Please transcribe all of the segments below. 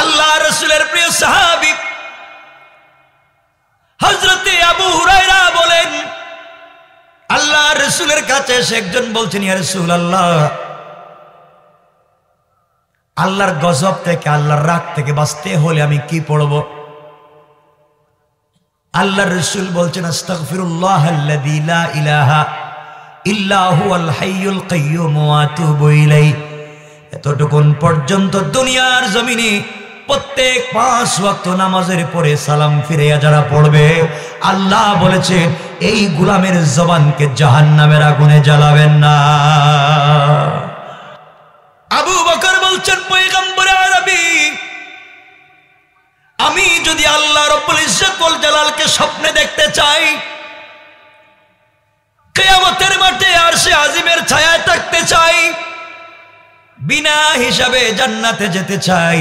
আল্লাহ রসুলের প্রিয় সাহাবি হজরতে আবু হুরাইরা বলেন, আল্লাহ রসুলের কাছে এসে একজন বলছেন, ইয়া রসুল আল্লাহ আল্লাহর গজব থেকে, আল্লাহর রাগ থেকে বাঁচতে হলে আমি কি পড়ব? আল্লাহ রসুল বলছেন এতটুকুন পর্যন্ত দুনিয়ার জমিনে প্রত্যেক পাঁচ ওয়াক্ত নামাজের পরে সালাম ফিরিয়া যারা পড়বে, আল্লাহ বলেছে, এই গুলামের জবানকে জাহান্নামের আগুনে জ্বালাবেন না। আবু বকর বলছেন আমি যদি আল্লাহ রব্বুল ইজ্জতুল জালালকে স্বপ্নে দেখতে চাই, কেয়ামতের মাঠে আর সে আজিমের ছায়ায় থাকতে চাই, বিনা হিসাবে জান্নাতে যেতে চাই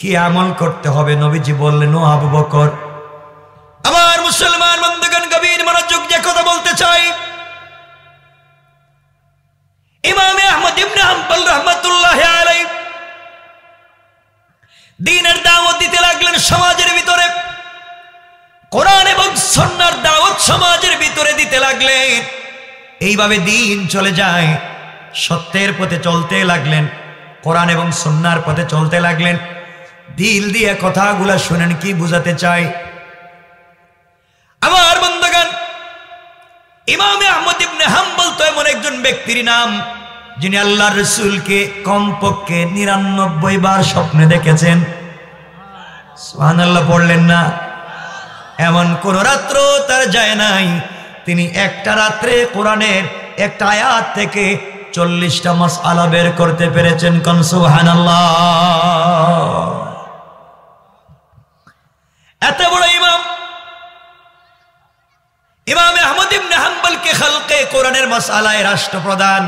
কি আমল করতে হবে? নবীজি বললেন, ও আবু বকর, আমার মুসলমান বন্ধুগণ, গভীর মনোযোগ যে কথা বলতে চাই। ইমামে আহমদ ইবনে হাম্বল রহমাতুল্লাহ আলাই দিনের দাওয়াত দিতে লাগলেন সমাজের ভিতরে। কোরআন এবং সন্ন্যার দাওয়াত সমাজের ভিতরে দিতে লাগলেন। এইভাবে দিন চলে যায়, সত্যের পথে চলতে লাগলেন, কোরআন এবং সন্ন্যার পথে চলতে লাগলেন। দিল দিয়ে কথাগুলা শোনেন, কি বুঝাতে চাই? আমার বন্ধগান ইমামে আহমদ ইবনে হাম্বল তো এমন একজন ব্যক্তির নাম, যিনি আল্লাহ রসুলকে কমপক্ষে নিরানব্বই বার স্বপ্নে দেখেছেন। সুবহানাল্লাহ, পড়লেন না? এমন কোন রাত্র তার যায় নাই। তিনি একটা রাত্রে কোরআনের একটা আয়াত থেকে চল্লিশটা মাস আলা বের করতে পেরেছেন কনসুহান এত বড় ইমাম। ইমাম আহমদ ইবনে হাম্বলকে খালকে কোরআনের মাসালায় রাষ্ট্রপ্রধান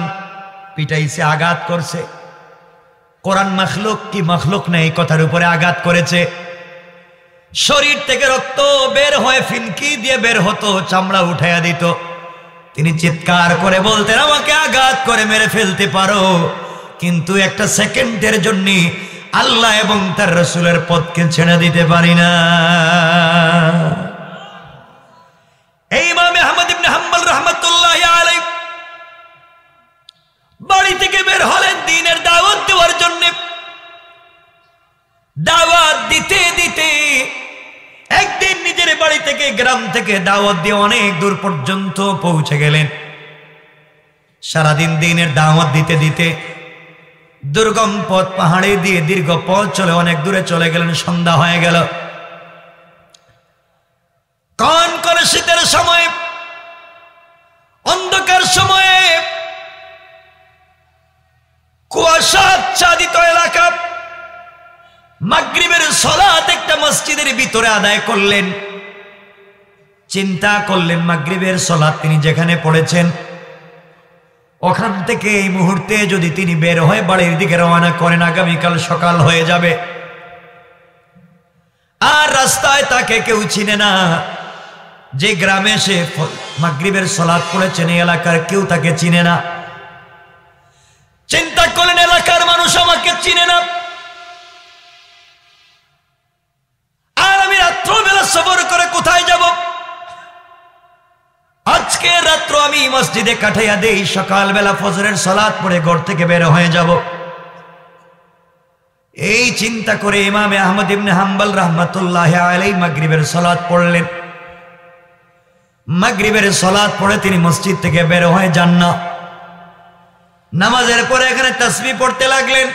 পিটাইছে, আঘাত করছে। কোরআন মখলুক কি মখলুক নেই কথার উপরে আঘাত করেছে। শরীর থেকে রক্ত বের হয়ে ফিনকি দিয়ে বের হতো, চামড়া উঠাইয়া দিত। তিনি চিৎকার করে বলতেন, আমাকে আঘাত করে মেরে ফেলতে পারো, কিন্তু একটা সেকেন্ডের জন্য আল্লাহ এবং তার রসুলের পথকে ছেড়ে দিতে পারি না। এই ইমামে আহমদ ইবনে হাম্বল রহমতুল্লাহ বাড়ি থেকে বের হলেন দিনের দাওয়াত দেওয়ার জন্য। দাওয়াত দিতে দিতে একদিন নিজের বাড়ি থেকে গ্রাম থেকে দাওয়াত দিয়ে অনেক দূর পর্যন্ত পৌঁছে গেলেন। সারাদিন দিনের দাওয়াত দিতে দিতে দুর্গম পথ পাহাড়ে দিয়ে দীর্ঘ পথ চলে, অনেক দূরে চলে গেলেন, সন্ধ্যা হয়ে গেল। কন করে শীতের সময়, অন্ধকার সময়ে, কুয়াশা আচ্ছাদিত এলাকা, মাগরিবের সলাত একটা মসজিদের ভিতরে আদায় করলেন। চিন্তা করলেন, মাগরিবের সলাত তিনি যেখানে পড়েছেন ওখান থেকে এই মুহূর্তে যদি তিনি বের হয়ে বাড়ির দিকে রওনা করেন, আগামীকাল সকাল হয়ে যাবে। আর রাস্তায় তাকে কেউ চিনে না। যে গ্রামে সে মাগরিবের সলাদ পড়েছেন এই এলাকার কেউ তাকে চিনে না। চিন্তা করলেন, এলাকার মানুষ আমাকে চিনে না। আর আমি রাত্রবেলা সফর করে কোথায় যাব? আজকে রাত্র আমি মসজিদে কাটাইয়া দেই ফজরের ঘর থেকে বের হয়ে যাব। এই চিন্তা করে ইমামে আহমদ ইবনে হাম্বল রহমতুল্লাহ আলাই মাগরিবের সলাদ পড়লেন। মাগরিবের সলাদ পড়ে তিনি মসজিদ থেকে বের হয়ে যান না। নামাজের পরে এখানে তসবি পড়তে লাগলেন।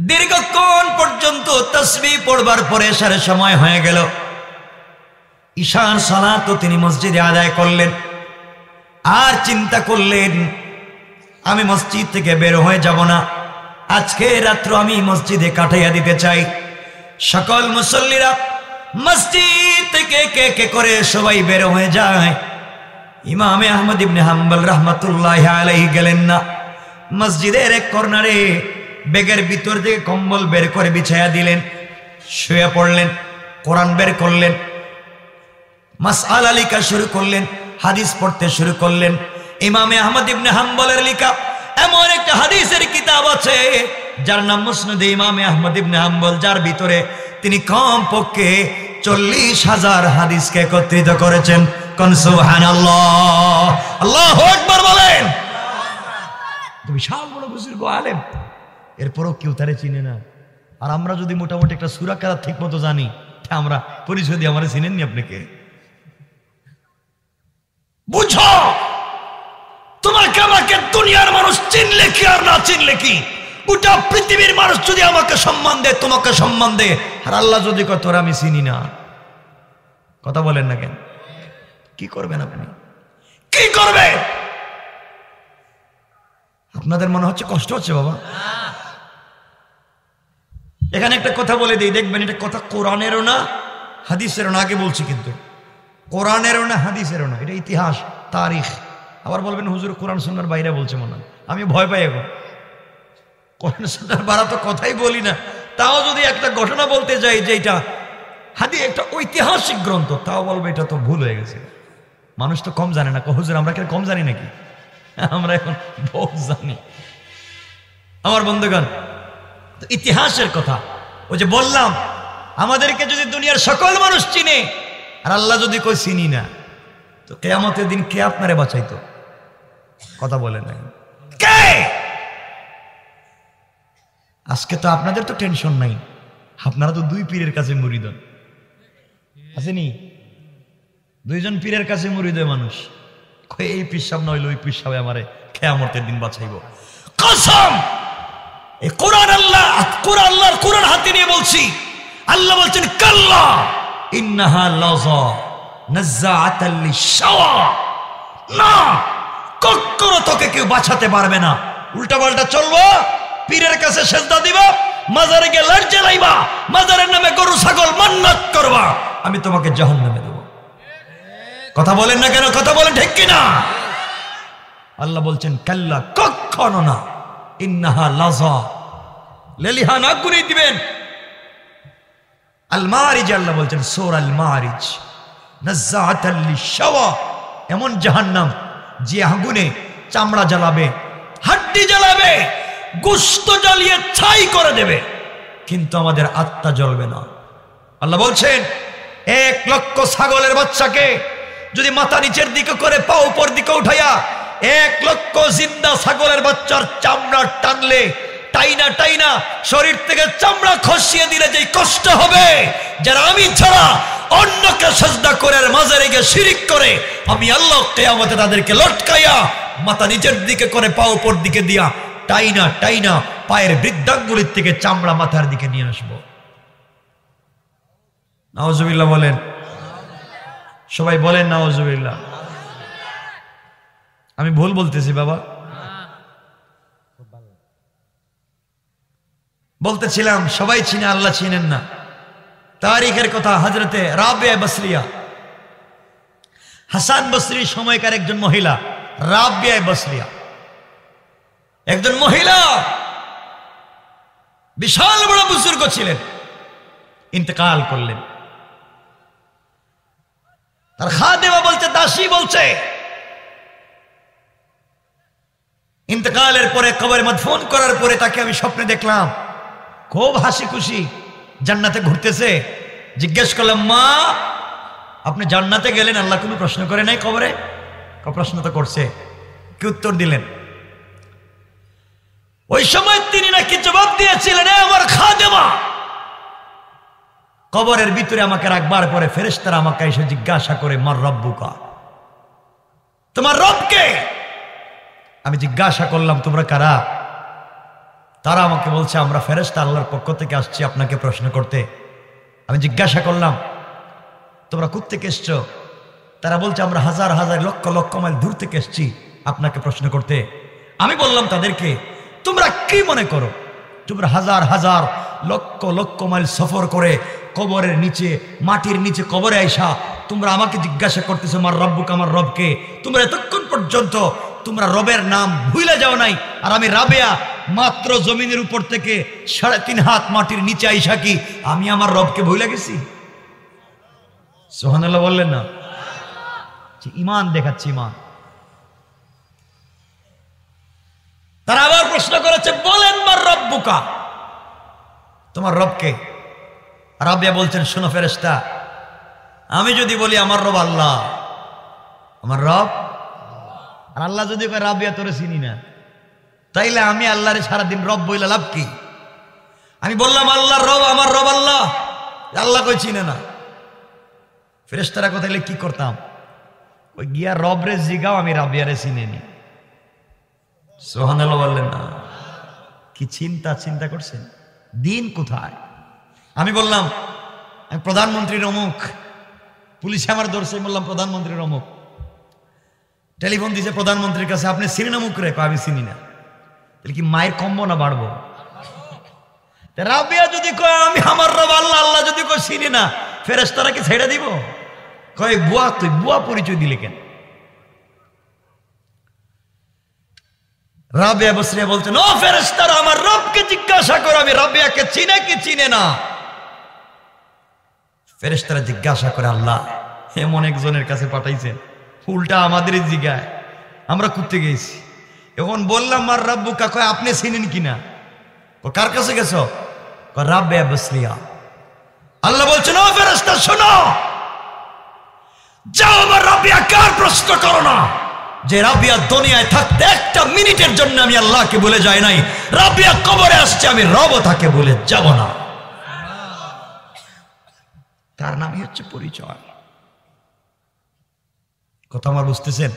দীর্ঘক্ষণ পর্যন্ত তসবি পড়বার পরে সারে সময় হয়ে গেল। ঈশান সালাত তিনি মসজিদে আদায় করলেন। আর চিন্তা করলেন, আমি মসজিদ থেকে বের হয়ে যাব না। আজকে রাত্র আমি মসজিদে কাটাইয়া দিতে চাই। সকল মুসল্লিরা মসজিদ থেকে কে কে করে সবাই বের হয়ে যায়। ইমামে আহমদ ইবনে হাম্বল রহমতুল্লাহ আলাইহি গেলেন না। মসজিদের এক কর্নারে বেগের ভিতর থেকে কম্বল বের করে বিছাইয়া দিলেন। শুয়ে পড়লেন, কোরআন বের করলেন। মাস আলা লিখা শুরু করলেন, হাদিস পড়তে শুরু করলেন। ইমামে আহমদ ইবনে হাম্বলের লিখা এমন একটা হাদিসের কিতাব আছে, যার নাম মুসনদে ইমামে আহমদ ইবনে হাম্বল, যার ভিতরে তিনি কম পক্ষে চল্লিশ হাজার হাদিসকে একত্রিত করেছেন। কনসুহান আল্লাহ আল্লাহ একবার বলেন। বিশাল বড় বুজুর্গ আলেম। এরপরও কেউ তারে চিনে না। আর আমরা যদি মোটামুটি একটা সুরা কারা ঠিক মতো জানি আমরা পরিচয় দিয়ে আমরা চিনেননি আপনাকে বুঝো? তোমাকে আমাকে দুনিয়ার মানুষ চিনলে কি আর না চিনলে কি? গোটা পৃথিবীর মানুষ যদি আমাকে সম্মান দেয়, তোমাকে সম্মান দেয়। আর আল্লাহ যদি কয়, তোরা আমি চিনি না। কথা বলেন না কেন? কি করবেন আপনি? কি করবে? আপনাদের মনে হচ্ছে কষ্ট হচ্ছে, বাবা? এখানে একটা কথা বলে দিই। দেখবেন এটা কথা কোরআনেরও না, হাদিসেরও না, আগে বলছি কিন্তু। কোরআনেরও না, হাদিসেরও না, এটা ইতিহাস, তারিখ। আবার বলবেন, হুজুর, কোরআন সুন্নার বাইরে বলছে মনে আমি ভয় পাই এখন। কোরআন সুন্নার বাড়া তো কথাই বলি না। তাও যদি একটা ঘটনা বলতে যাই যে এটা হাদি একটা ঐতিহাসিক গ্রন্থ, তাও বলবে এটা তো ভুল হয়ে গেছে। মানুষ তো কম জানে না। হুজুর, আমরা কেন কম জানি নাকি? আমরা এখন বহু জানি। আমার বন্ধুগণ ইতিহাসের কথা, ওই যে বললাম, আমাদেরকে যদি দুনিয়ার সকল মানুষ চিনে আর আল্লাহ যদি কই চিনি না, তো কেয়ামতের দিন কে আপনারে বাঁচাইতো? কথা বলেন না কে? আজকে তো আপনাদের তো টেনশন নাই, আপনারা তো দুই পীরের কাছে মুরিদন। আসেনি দুইজন পীরের কাছে মুরিদে মানুষ। এই পিসাব নইলে ওই পিসাবে আমারে কেয়ামতের দিন বাঁচাইব। কসম! এই কোরআন আল্লাহ, কোরআন আল্লাহর কোরআন হাতে নিয়ে বলছি। আল্লাহ বলছেন, কাল্লা! ইন্নাহা নাযাআতাল লিশাওয়া না, কখনো তোকে কেউ বাঁচাতে পারবে না। উল্টা পাল্টা চলবো, পীরের কাছে সেজদা দিব, মাজারে গিয়ে লাইট জ্বালাইবা, মাজারের নামে গরু, ছাগল মান্নাত করবা। আমি তোমাকে জাহান্নামে দেব। কথা বলেন না কেন? কথা বলেন ঠিক কিনা? আল্লাহ বলছেন, কাল্লা, কখনো না। ইন্নাহা লাজা লেলিহা না করে দিবেন আল মারিজ আল্লাহ বলছেন, সোর আল মারিজ নাজ্জাআতাল লিশাওয়া এমন জাহান্নাম যে আগুনে চামড়া জ্বালাবে, হাড্ডি জ্বালাবে, গোস্ত জ্বালিয়ে ছাই করে দেবে, কিন্তু আমাদের আত্মা জ্বলবে না। আল্লাহ বলছেন, এক লক্ষ ছাগলের বাচ্চাকে যদি মাথা নিচের দিকে করে পা উপর দিকে উঠাইয়া এক লক্ষ জিন্দা ছাগলের বাচ্চার চামড়া টানলে টাইনা টাইনা শরীর থেকে চামড়া খসিয়ে দিলে যে কষ্ট হবে, যারা আমি ছাড়া অন্যকে সজদা করে আর মাজারে গিয়ে শিরিক করে, আমি আল্লাহ কেয়ামতে তাদেরকে লটকাইয়া মাথা নিচের দিকে করে, পা উপর দিকে দিয়া টাইনা টাইনা পায়ের বৃদ্ধাঙ্গুলির থেকে চামড়া মাথার দিকে নিয়ে আসব। নওয়াজুবিল্লাহ বলেন। সবাই বলেন নওয়াজুবিল্লাহ আমি ভুল বলতেছি বাবা। বলতেছিলাম, সবাই চিনে, আল্লাহ চিনেন না। তারিখের কথা হজরতে রাবে বসরিয়া। হাসান বসরির সময়কার একজন মহিলা, রাবিয়া বসরিয়া। একজন মহিলা, বিশাল বড় বুজুর্গ ছিলেন। ইন্তেকাল করলেন। তার খাদেমা বলছে, দাসী বলছে, ইন্তকালের পরে, কবর ফোন করার পরে তাকে আমি স্বপ্নে দেখলাম। খুব হাসি খুশি জান্নাতে ঘুরতেছে। জিজ্ঞেস করলাম, মা, আপনি জান্নাতে গেলেন? আল্লাহ কোনো প্রশ্ন করে নাই কবরে? প্রশ্ন তো করছে। কি উত্তর দিলেন? ওই সময় তিনি নাকি জবাব দিয়েছিলেন, "এ আমার খাদেমা! কবরের ভিতরে আমাকে রাখবার পরে ফেরেশতারা আমাকে এসে জিজ্ঞাসা করে, মার রব্বুকা তোমার রবকে আমি জিজ্ঞাসা করলাম, তোমরা কারা? তারা আমাকে বলছে, আমরা ফেরেস্তা আল্লাহর পক্ষ থেকে আসছি আপনাকে প্রশ্ন করতে। আমি জিজ্ঞাসা করলাম, তোমরা থেকে এসছো? তারা বলছে, আমরা হাজার হাজার লক্ষ লক্ষ মাইল দূর থেকে এসছি আপনাকে প্রশ্ন করতে। আমি বললাম তাদেরকে, তোমরা কি মনে করো? তোমরা হাজার হাজার লক্ষ লক্ষ মাইল সফর করে কবরের নিচে, মাটির নিচে কবরে আইসা তোমরা আমাকে জিজ্ঞাসা করতেছো আমার রব্বুক আমার রবকে? তোমরা এতক্ষণ পর্যন্ত তোমরা রবের নাম ভুলে যাও নাই। আর আমি রাবেয়া মাত্র জমিনের উপর থেকে সাড়ে তিন হাত মাটির নিচে আইসা কি আমি আমার রবকে ভুলে গেছি? সোহানাল্লাহ বললেন না? ইমান দেখাচ্ছি ইমান তারা আবার প্রশ্ন করেছে, বলেন মার রব বুকা তোমার রবকে? রাবিয়া বলছেন, শোনো ফেরেস্তা আমি যদি বলি আমার রব আল্লাহ, আমার রব? আর আল্লাহ যদি রাবিয়া তোরে চিনি না। তাইলে আমি আল্লাহরে সারাদিন রব বইলা লাভ কি? আমি বললাম আল্লাহর রব আমার রব আল্লাহ। আল্লাহ কই চিনে না। ফেরেস্তারা কোথায় কি করতাম? ওই গিয়া রব রবরে জিগাও আমি রাবিয়ারে চিনে নি। সোহান বললেন না। কি চিন্তা চিন্তা করছেন? দিন কোথায়? আমি বললাম আমি প্রধানমন্ত্রীর অমুক। পুলিশে আমার ধরছে বললাম প্রধানমন্ত্রীর অমুক। টেলিফোন দিছে প্রধানমন্ত্রীর কাছে আপনি চিনি না মুখ রে? কয়, আমি চিনি না। তাহলে কি মায়ের কমবো না বাড়বো? রাবিয়া যদি কয়, আমি আমার রব আল্লাহ আল্লাহ যদি কয়, চিনি না ফেরেস্তারা কি ছেড়ে দিব? কয়, বুয়া, তুই বুয়া পরিচয় দিলে কেন? রাবিয়া বসরিয়া বলছেন, ও ফেরেস্তারা আমার রবকে জিজ্ঞাসা করো, আমি রাবিয়াকে চিনে কি চিনে না? ফেরেস্তারা জিজ্ঞাসা করে, আল্লাহ, এমন একজনের কাছে পাঠাইছেন, উল্টা আমাদেরই জিগায়, আমরা করতে গেছি। এখন বললাম, আর রাব্বু কাকা আপনি চিনেন কিনা? ও কার কাছে গেছো? রাবিয়া আল্লাহ বলছেন, ও ফেরেস্তা শোনো। যাও আমার রাবিয়া কার প্রশ্ন করো না? যে রাবিয়া দুনিয়ায় থাকতে একটা মিনিটের জন্য আমি আল্লাহকে বলে যাই নাই। রাবিয়া কবরে আসছে, আমি রব তাকে বলে যাব না। তার নামই হচ্ছে পরিচয়। কথা আমার বুঝতেছেন?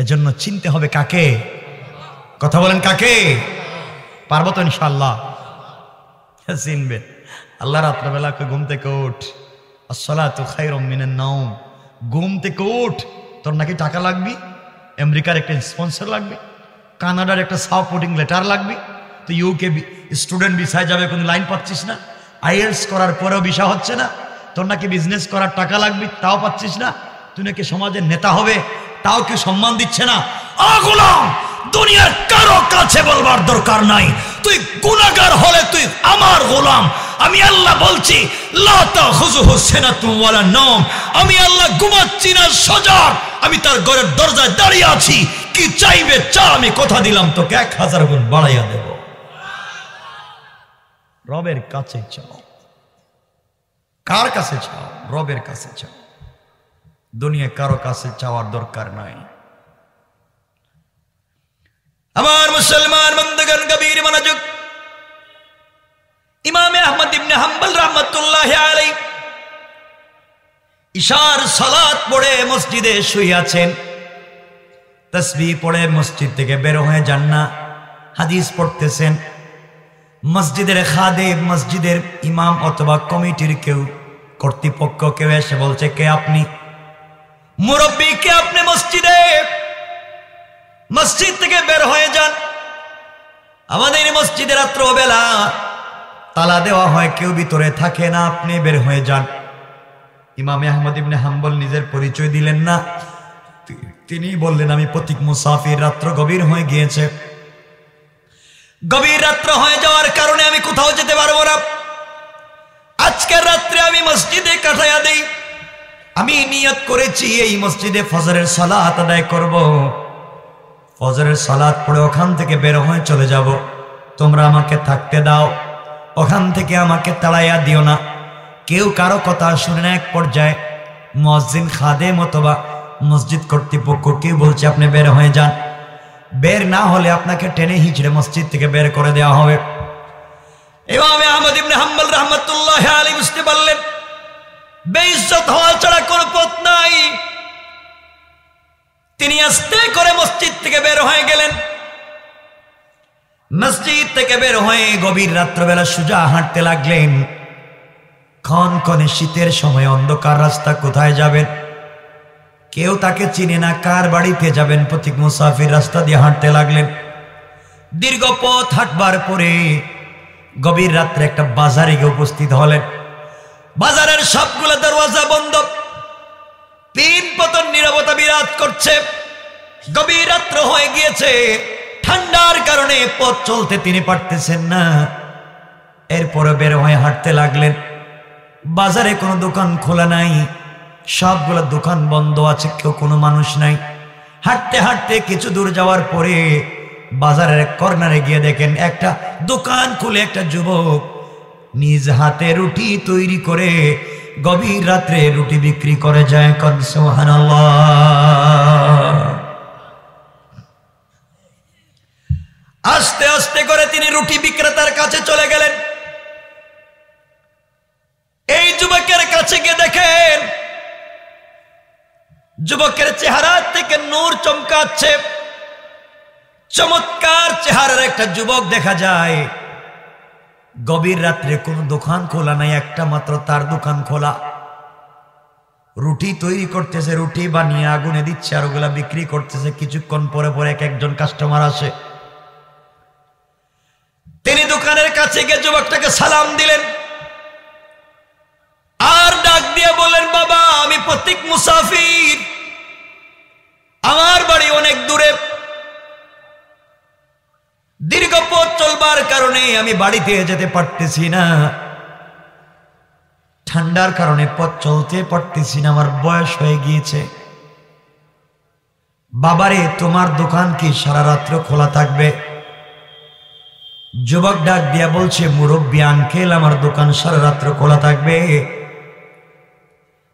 এজন্য চিনতে হবে কাকে। কথা বলেন কাকে? পারব তো ইনশাল্লাহ চিনবেন। আল্লাহ রাত্রবেলা ঘুম থেকে উঠ। আসসালাতু খায়রুম মিনান নাওম। ঘুম থেকে উঠ। তোর নাকি টাকা লাগবে? আমেরিকার একটা স্পন্সর লাগবে। কানাডার একটা সাপোর্টিং লেটার লাগবে। তো ইউকে স্টুডেন্ট ভিসায় যাবে, কোনো লাইন পাচ্ছিস না? আইএলস করার পরেও ভিসা হচ্ছে না। তোর নাকি বিজনেস করার টাকা লাগবে, তাও পাচ্ছিস না? তুই নাকি সমাজের নেতা হবে। তাও কি সম্মান দিচ্ছে না। আগুলাম দুনিয়ার কারও কাছে বলবার দরকার নাই। তুই গুনাহগার হলে তুই আমার গোলাম। আমি আল্লাহ বলছি আমি আল্লাহ ঘুমাচ্ছি না সজাগ। আমি তার ঘরের দরজায় দাঁড়িয়ে আছি। কি চাইবে চা আমি কথা দিলাম তোকে, এক হাজার গুণ বাড়াইয়া দেব। রবের কাছে চাও। কার কাছে চাও? রবের কাছে চাও। দুনিয়া কারও কাছে চাওয়ার দরকার নাই। আমার মুসলমান বন্ধুগণ, গভীর মনোযোগ। ইমামে আহমদ ইবনে হাম্বল রহমতুল্লাহ আলাই ইশার সালাত পড়ে মসজিদে শুইয়াছেন তসবি পড়ে মসজিদ থেকে বের হয়ে যান না। হাদিস পড়তেছেন, মসজিদের খাদে মসজিদের ইমাম অথবা কমিটির কেউ, কর্তৃপক্ষ কেউ এসে বলছে, কে আপনি? মুরব্বী কে আপনি মসজিদে, মসজিদ থেকে বের হয়ে যান। আমাদের মসজিদে রাত্র বেলা তালা দেওয়া হয়, কেউ ভিতরে থাকে না, আপনি বের হয়ে যান। ইমাম আহমদ ইবনে হাম্বল নিজের পরিচয় দিলেন না। তিনি বললেন, আমি প্রতীক মুসাফির, রাত্র গভীর হয়ে গিয়েছে। গভীর রাত্র হয়ে যাওয়ার কারণে আমি কোথাও যেতে পারব না। আজকের রাত্রে আমি মসজিদে কাটাইয়া দেই। আমি নিয়ত করেছি এই মসজিদে ফজরের সালাত আদায় করব। ফজরের সালাত পড়ে ওখান থেকে বের হয়ে চলে যাব। তোমরা আমাকে থাকতে দাও। ওখান থেকে আমাকে তাড়াইয়া দিও না। কেউ কারও কথা শুনে না এক পর্যায়ে। মসজিদ খাদে মতোবা মসজিদ কর্তৃপক্ষ কেউ বলছে, আপনি বের হয়ে যান। বের না হলে আপনাকে টেনে হিচড়ে মসজিদ থেকে বের করে দেওয়া হবে। ইমামে আহমদ ইবনে হাম্বল রহমতুল্লাহ আলী বুঝতে পারলেন বেইজ্জত হওয়া ছাড়া কোনো পথ নাই। তিনি আস্তে করে মসজিদ থেকে বের হয়ে গেলেন। মসজিদ থেকে বের হয়ে গভীর রাত্রবেলা সুজা হাঁটতে লাগলেন। ক্ষণ ক্ষণে শীতের সময় অন্ধকার রাস্তা কোথায় যাবেন? কেউ তাকে চিনে না কার বাড়িতে যাবেন? প্রতীক মুসাফির রাস্তা দিয়ে হাঁটতে লাগলেন। দীর্ঘ পথ হাঁটবার পরে গভীর রাত্রে একটা বাজারে গিয়ে উপস্থিত হলেন। বাজারের সবগুলো দরওয়াজা বন্ধ। তিন পতন নিরবতা বিরাজ করছে। গভীর রাত্র হয়ে গিয়েছে। ঠান্ডার কারণে পথ চলতে তিনি পারতেছেন না। এরপরে বের হয়ে হাঁটতে লাগলেন। বাজারে কোনো দোকান খোলা নাই। সবগুলো দোকান বন্ধ আছে, কেউ কোনো মানুষ নাই। হাঁটতে হাঁটতে কিছু দূর যাওয়ার পরে বাজারের কর্নারে গিয়ে দেখেন একটা দোকান খুলে একটা যুবক নিজ হাতে রুটি তৈরি করে গভীর রাত্রে রুটি বিক্রি করে যায় কনসোহান আস্তে আস্তে করে তিনি রুটি বিক্রেতার কাছে চলে গেলেন। এই যুবকের কাছে গিয়ে দেখেন, যুবকের চেহারা থেকে নূর চমকাচ্ছে। চমৎকার চেহারার একটা যুবক দেখা যায়। গভীর রাত্রে কোনো দোকান খোলা নাই, একটা মাত্র তার দোকান খোলা। রুটি তৈরি করতেছে, রুটি বানিয়ে আগুনে দিচ্ছে আর ওগুলা বিক্রি করতেছে। কিছুক্ষণ পরে পরে এক একজন কাস্টমার আসে। তিনি দোকানের কাছে গিয়ে যুবকটাকে সালাম দিলেন। আর ডাক দিয়ে বলেন বাবা, আমি প্রত্যেক মুসাফির। আমার বাড়ি অনেক দূরে। দীর্ঘ পথ চলবার কারণে আমি বাড়িতে যেতে পারতেছি না। ঠান্ডার কারণে পথ চলতে পারতেছি না, আমার বয়স হয়ে গিয়েছে। বাবারে, তোমার দোকান কি সারা রাত্র খোলা থাকবে? যুবক ডাক দিয়া বলছে, মুরব্বী, আঙ্কেল, আমার দোকান সারা রাত্র খোলা থাকবে।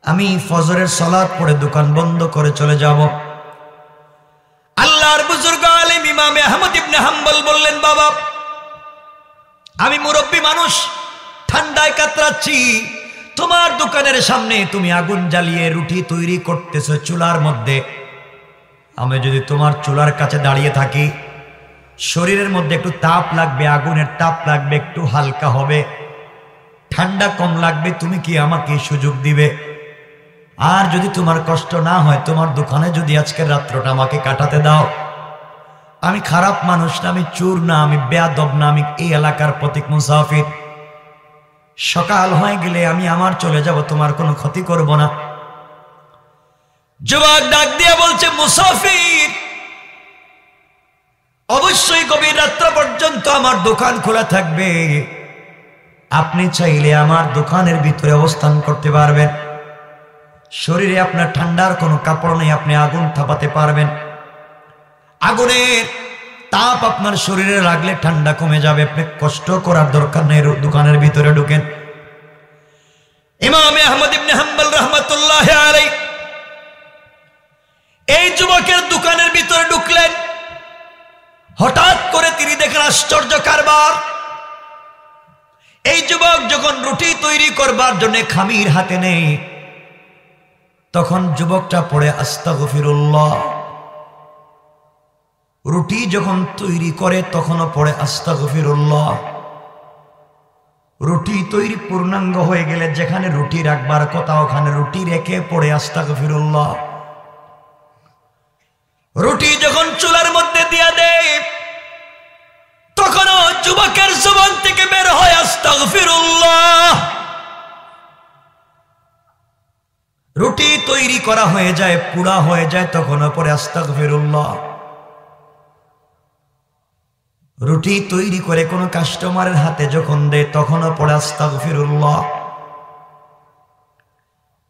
আমি ফজরের সলাদ পরে দোকান বন্ধ করে চলে যাব। আল্লাহর বুজুর্গ ইমামে আহমদ ইবনে হাম্বল বললেন, বাবা, আমি মুরব্বী মানুষ, ঠান্ডায় কাতরাচ্ছি। তোমার দোকানের সামনে তুমি আগুন জ্বালিয়ে রুটি তৈরি করতেছো চুলার মধ্যে। আমি যদি তোমার চুলার কাছে দাঁড়িয়ে থাকি, শরীরের মধ্যে একটু তাপ লাগবে, আগুনের তাপ লাগবে, একটু হালকা হবে। ঠান্ডা কম লাগবে, তুমি কি আমাকে সুযোগ দিবে? আর যদি তোমার কষ্ট না হয়, তোমার দোকানে যদি আজকের রাত্রটা আমাকে কাটাতে দাও আমি খারাপ মানুষ না, আমি চুর না, আমি বেয়াদব না, আমি এই এলাকার প্রতীক মুসাফির। সকাল হয়ে গেলে আমি আমার চলে যাব, তোমার কোনো ক্ষতি করব না। যুবক ডাক দিয়ে বলছে, মুসাফির, অবশ্যই গভীর রাত্র পর্যন্ত আমার দোকান খোলা থাকবে। আপনি চাইলে আমার দোকানের ভিতরে অবস্থান করতে পারবেন। শরীরে আপনার ঠান্ডার কোনো কাপড় নেই, আপনি আগুন থাপাতে পারবেন। আগুনের তাপ আপনার শরীরে লাগলে ঠান্ডা কমে যাবে। আপনি কষ্ট করার দরকার নেই দোকানের ভিতরে ঢুকেন। ইমাম আহমদ ইবনে হাম্বল রহমতুল্লাহ আলাই এই যুবকের দোকানের ভিতরে ঢুকলেন। হঠাৎ করে তিনি দেখেন আশ্চর্য কারবার। এই যুবক যখন রুটি তৈরি করবার জন্য খামির হাতে নেই, তখন যুবকটা পড়ে আস্তা গফিরুল্লাহ রুটি যখন তৈরি করে, তখনও পড়ে আস্তা গফিরুল্লাহ রুটি তৈরি পূর্ণাঙ্গ হয়ে গেলে যেখানে রুটি রাখবার কথা, ওখানে রুটি রেখে পড়ে আস্তা গফিরুল্লাহ রুটি যখন চুলার মধ্যে দিয়া দেয়, তখনও যুবকের জবান থেকে বের হয় আস্তাগফিরুল্লাহ। রুটি তৈরি করা হয়ে যায় পুরা হয়ে যায়, তখনও পরে আস্তাগফিরুল্লাহ। রুটি তৈরি করে কোনো কাস্টমারের হাতে যখন দেয়, তখনও পরে আস্তাগফিরুল্লাহ।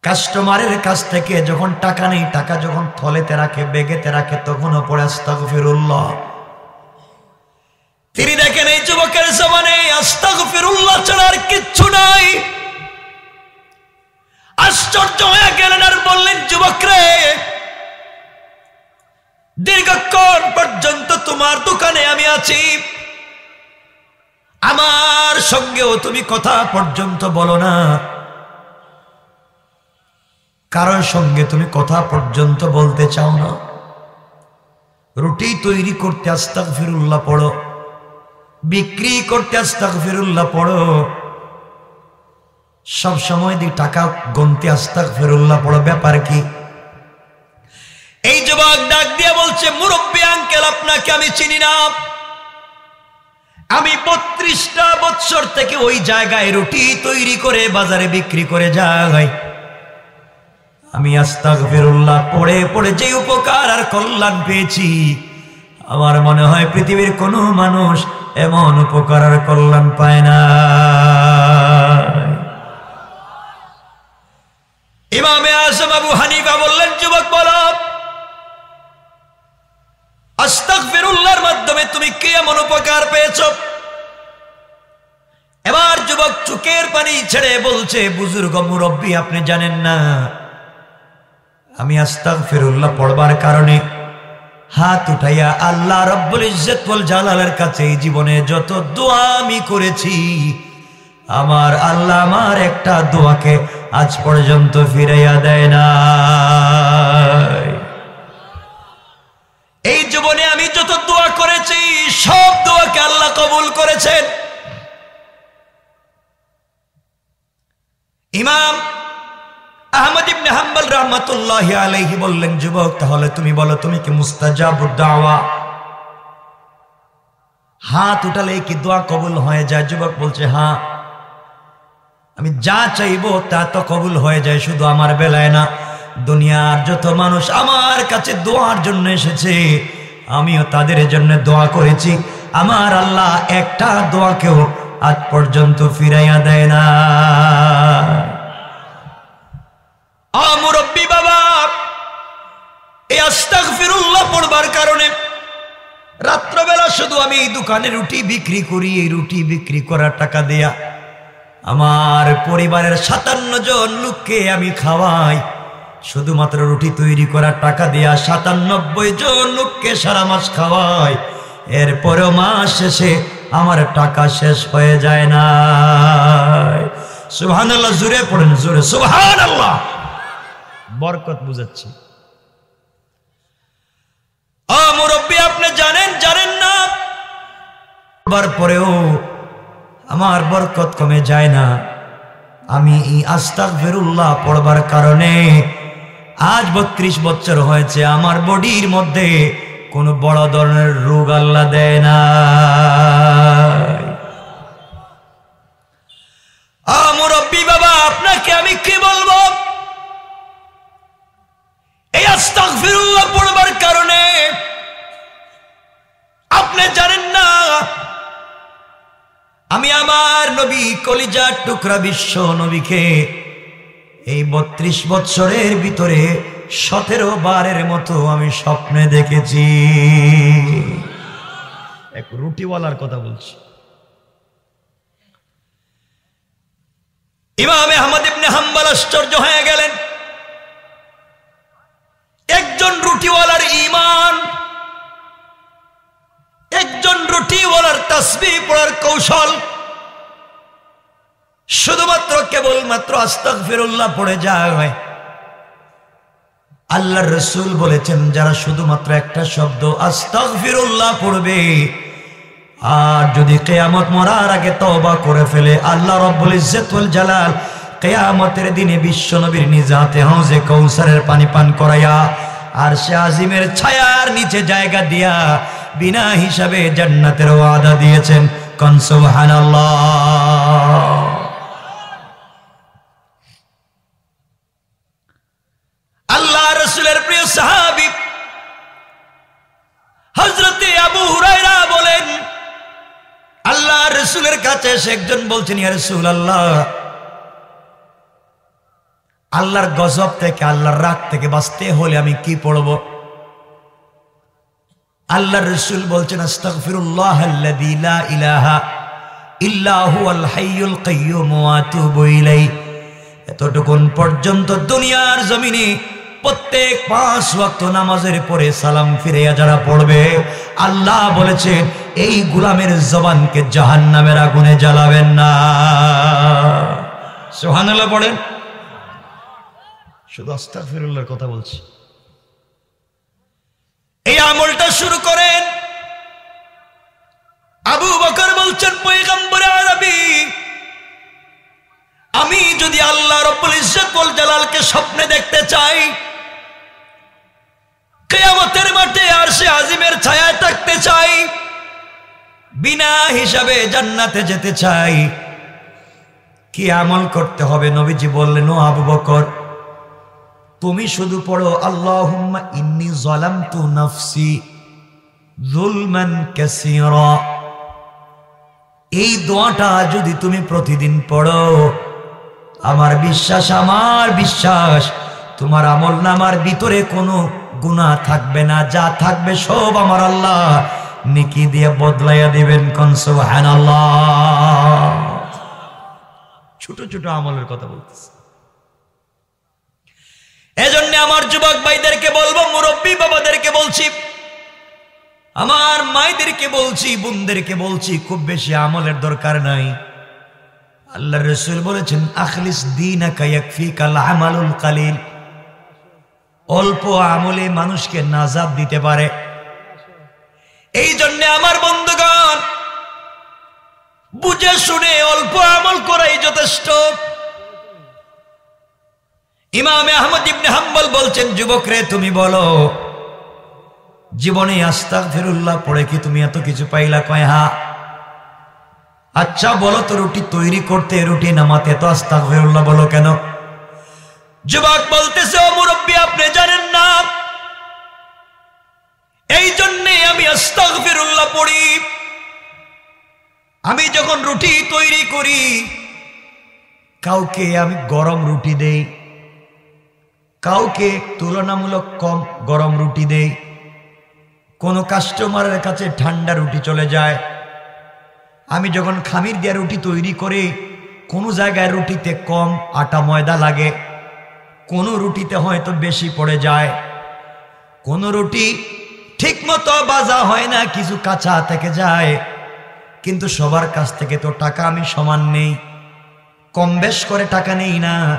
কাস্টমারের কাছ থেকে যখন টাকা নেই, টাকা যখন থলেতে রাখে, বেগেতে রাখে, তখনও পরে আস্তাগফিরুল্লাহ। তিনি দেখেন এই যুবকের জমানে আস্তাগফিরুল্লাহ ছাড়া আর কিচ্ছু নাই। আশ্চর্য হয়ে গেলেন আর বললেন যুবক রে দীর্ঘক্ষণ পর্যন্ত তোমার দোকানে আমি আছি। আমার সঙ্গেও তুমি কথা পর্যন্ত বলো না। কারোর সঙ্গে তুমি কথা পর্যন্ত বলতে চাও না। রুটি তৈরি করতে আস্তাক ফিরুল্লাহ পড়ো। বিক্রি করতে আস্তাক ফিরুল্লাহ পড়ো। সব সময় দি টাকা গন্তি আস্তাক ফিরুল্লাহ পড়ো, ব্যাপার কি? এই যুবক ডাক দিয়ে বলছে, মুরব্বী আঙ্কেল, আপনাকে আমি চিনি না। আমি বত্রিশটা বৎসর থেকে ওই জায়গায় রুটি তৈরি করে বাজারে বিক্রি করে যাই। আমি আস্তাক ফিরুল্লাহ পড়ে পড়ে যে উপকার আর কল্যাণ পেয়েছি, আমার মনে হয় পৃথিবীর কোনো মানুষ এমন উপকার আর কল্যাণ পায় না। ইমামে আজম আবু হানিফা বললেন, যুবক, বল। আস্তাক ফিরুল্লাহর মাধ্যমে তুমি কে এমন উপকার পেয়েছ। এবার যুবক চুকের পানি ছেড়ে বলছে, বুজুর্গ মুরব্বী, আপনি জানেন না, আমি আস্তাক ফিরুল্লাহ পড়বার কারণে হাত উঠাইয়া আল্লাহ রব্বুল ইজ্জতুল জালালের কাছে এই জীবনে যত দোয়া আমি করেছি, আমার আল্লাহ আমার একটা দোয়াকে আজ পর্যন্ত ফিরাইয়া দেয় না এই জীবনে আমি যত দোয়া করেছি, সব দোয়াকে আল্লাহ কবুল করেছেন। ইমাম আহমদ ইবনে হাম্বল রহমতুল্লাহ আলাইহি বললেন, যুবক, তাহলে তুমি বলো, তুমি কি মুস্তাজাবুদ দাওয়া? হাত উঠালে কি দোয়া কবুল হয়ে যায়? যুবক বলছে হ্যাঁ আমি যা চাইব তা তো কবুল হয়ে যায়, শুধু আমার বেলায় না। দুনিয়ার যত মানুষ আমার কাছে দোয়ার জন্য এসেছে আমিও তাদের জন্য দোয়া করেছি। আমার আল্লাহ একটা দোয়াকেও আজ পর্যন্ত ফিরাইয়া দেয় না। মুরব্বী বাবা এই আস্তাক ফিরুল্লাহ পড়বার কারণে রাত্রবেলা শুধু আমি এই দোকানে রুটি বিক্রি করি, এই রুটি বিক্রি করার টাকা দেয়া। আমার পরিবারের সাতান্ন জন লোককে আমি খাওয়াই। শুধুমাত্র রুটি তৈরি করার টাকা দেয়া সাতানব্বই জন লোককে সারা মাস খাওয়াই এরপরেও মাস শেষে আমার টাকা শেষ হয়ে যায় না। সুহান আল্লাহ জুড়ে পড়েন জুড়ে সুহান আল্লাহ বরকত বুঝাচ্ছি। মুরব্বী, আপনি জানেন জানেন না? পরেও আমার বরকত কমে যায় না। আমি এই আস্তাক ফেরুল্লাহ পড়বার কারণে আজ বত্রিশ বছর হয়েছে আমার বডির মধ্যে। কোনো বড় ধরনের রোগ আল্লাহ দেয় না। মুরব্বী বাবা, আপনাকে আমি কি বলব? এই আস্তাকফিরুল্লাহ পড়বার কারণে আপনি জানেন না, আমি আমার নবী কলিজার টুকরা বিশ্ব নবীকে এই বত্রিশ বৎসরের ভিতরে সতেরো বারের মতো আমি স্বপ্নে দেখেছি। এক রুটিওয়ালার কথা বলছি। ইমামে আহমদ হাম্বাল আশ্চর্য হয়ে গেলেন। একজন রুটিওয়ালার ইমান একজন রুটিওয়ালার তসবি পড়ার কৌশল শুধুমাত্র কেবলমাত্র আস্তক ফিরুল্লাহ পড়ে যায় আল্লাহ রসুল বলেছেন, যারা শুধুমাত্র একটা শব্দ আস্তক ফিরুল্লাহ পড়বে, আর যদি কেয়ামত মরার আগে তবা করে ফেলে, আল্লাহ রব্বুল ইজ্জতুল জালাল কেয়ামতের দিনে বিশ্ব নবীর নিজাতে হাউজে কৌসারের পানি পান করাইয়া, আর সে আজিমের ছায়ার নিচে জায়গা দিয়া বিনা হিসাবে জান্নাতের ওয়াদা দিয়েছেন। কনসুবহানাল্লাহ আল্লাহ রসুলের প্রিয় সাহাবি হজরতে আবু হুরাইরা বলেন, আল্লাহ রসুলের কাছে এসে একজন বলছেন, ইয়া রসুল আল্লাহ আল্লাহর গজব থেকে, আল্লাহর রাগ থেকে বাঁচতে হলে আমি কি পড়ব? আল্লাহ রসুল বলছেন এতটুকুন পর্যন্ত দুনিয়ার জমিনে প্রত্যেক পাঁচ ওয়াক্ত নামাজের পরে সালাম ফিরিয়া যারা পড়বে, আল্লাহ বলেছেন, এই গুলামের জবানকে জাহান্নামের আগুনে জ্বালাবেন না। সোহানাল্লাহ পড়েন। শুধু আস্তাগফিরুল্লাহর কথা বলছি। এই আমলটা শুরু করেন। আবু বকর বলছেন, পয়গম্বরে আরবি, আমি যদি আল্লাহ রব্বুল ইজ্জতুল জালালকে স্বপ্নে দেখতে চাই কিয়ামতের মাঠে আর সে আজিমের ছায়ায় থাকতে চাই। বিনা হিসাবে জান্নাতে যেতে চাই। কি আমল করতে হবে? নবীজি বললেন, ও আবু বকর, তুমি শুধু পড়ো, আল্লাহুম্মা ইন্নি যালামতু নাফসি যুলমান কাসীরা। এই দোয়াটা যদি তুমি প্রতিদিন পড়ো, আমার বিশ্বাস আমার বিশ্বাস, তোমার আমল নামার ভিতরে কোনো গুণা থাকবে না, যা থাকবে সব আমার আল্লাহ। নিকি দিয়ে বদলাইয়া দিবেন কনসব ছোট ছোট আমলের কথা বলতেছে। এজন্য আমার যুবক ভাইদেরকে বলব, মুরব্বী বাবাদেরকে বলছি, আমার মায়েদেরকে বলছি, বোনদেরকে বলছি, খুব বেশি আমলের দরকার নাই। আল্লাহ রসুল বলেছেন, আখলিস দিন কালিল। অল্প আমলে মানুষকে নাজাদ দিতে পারে। এই জন্য আমার বন্ধুগণ, বুঝে শুনে অল্প আমল করাই যথেষ্ট। ইমামে আহমদ ইবনে হাম্বল বলছেন যুবক রে তুমি বলো, জীবনে আস্তাক ফেরুল্লাহ পড়ে কি তুমি এত কিছু পাইলা কয় হা? আচ্ছা বলো তো, রুটি তৈরি করতে রুটি নামাতে এত আস্তাক ফিরুল্লাহ বলো কেন? যুবক বলতেছে, ও মুরব্বী, আপনি জানেন না? এই জন্যে আমি আস্তাক ফিরুল্লাহ পড়ি। আমি যখন রুটি তৈরি করি, কাউকে আমি গরম রুটি দেই, কাউকে তুলনামূলক কম গরম রুটি দেই, কোনো কাস্টমারের কাছে ঠান্ডা রুটি চলে যায়। আমি যখন খামির দিয়ে রুটি তৈরি করে, কোনো জায়গায় রুটিতে কম আটা ময়দা লাগে। কোনো রুটিতে হয়তো বেশি পড়ে যায়। কোনো রুটি ঠিক মতো বাজা হয় না, কিছু কাঁচা থেকে যায়। কিন্তু সবার কাছ থেকে তো টাকা আমি সমান নেই। কম বেশ করে টাকা নেই না।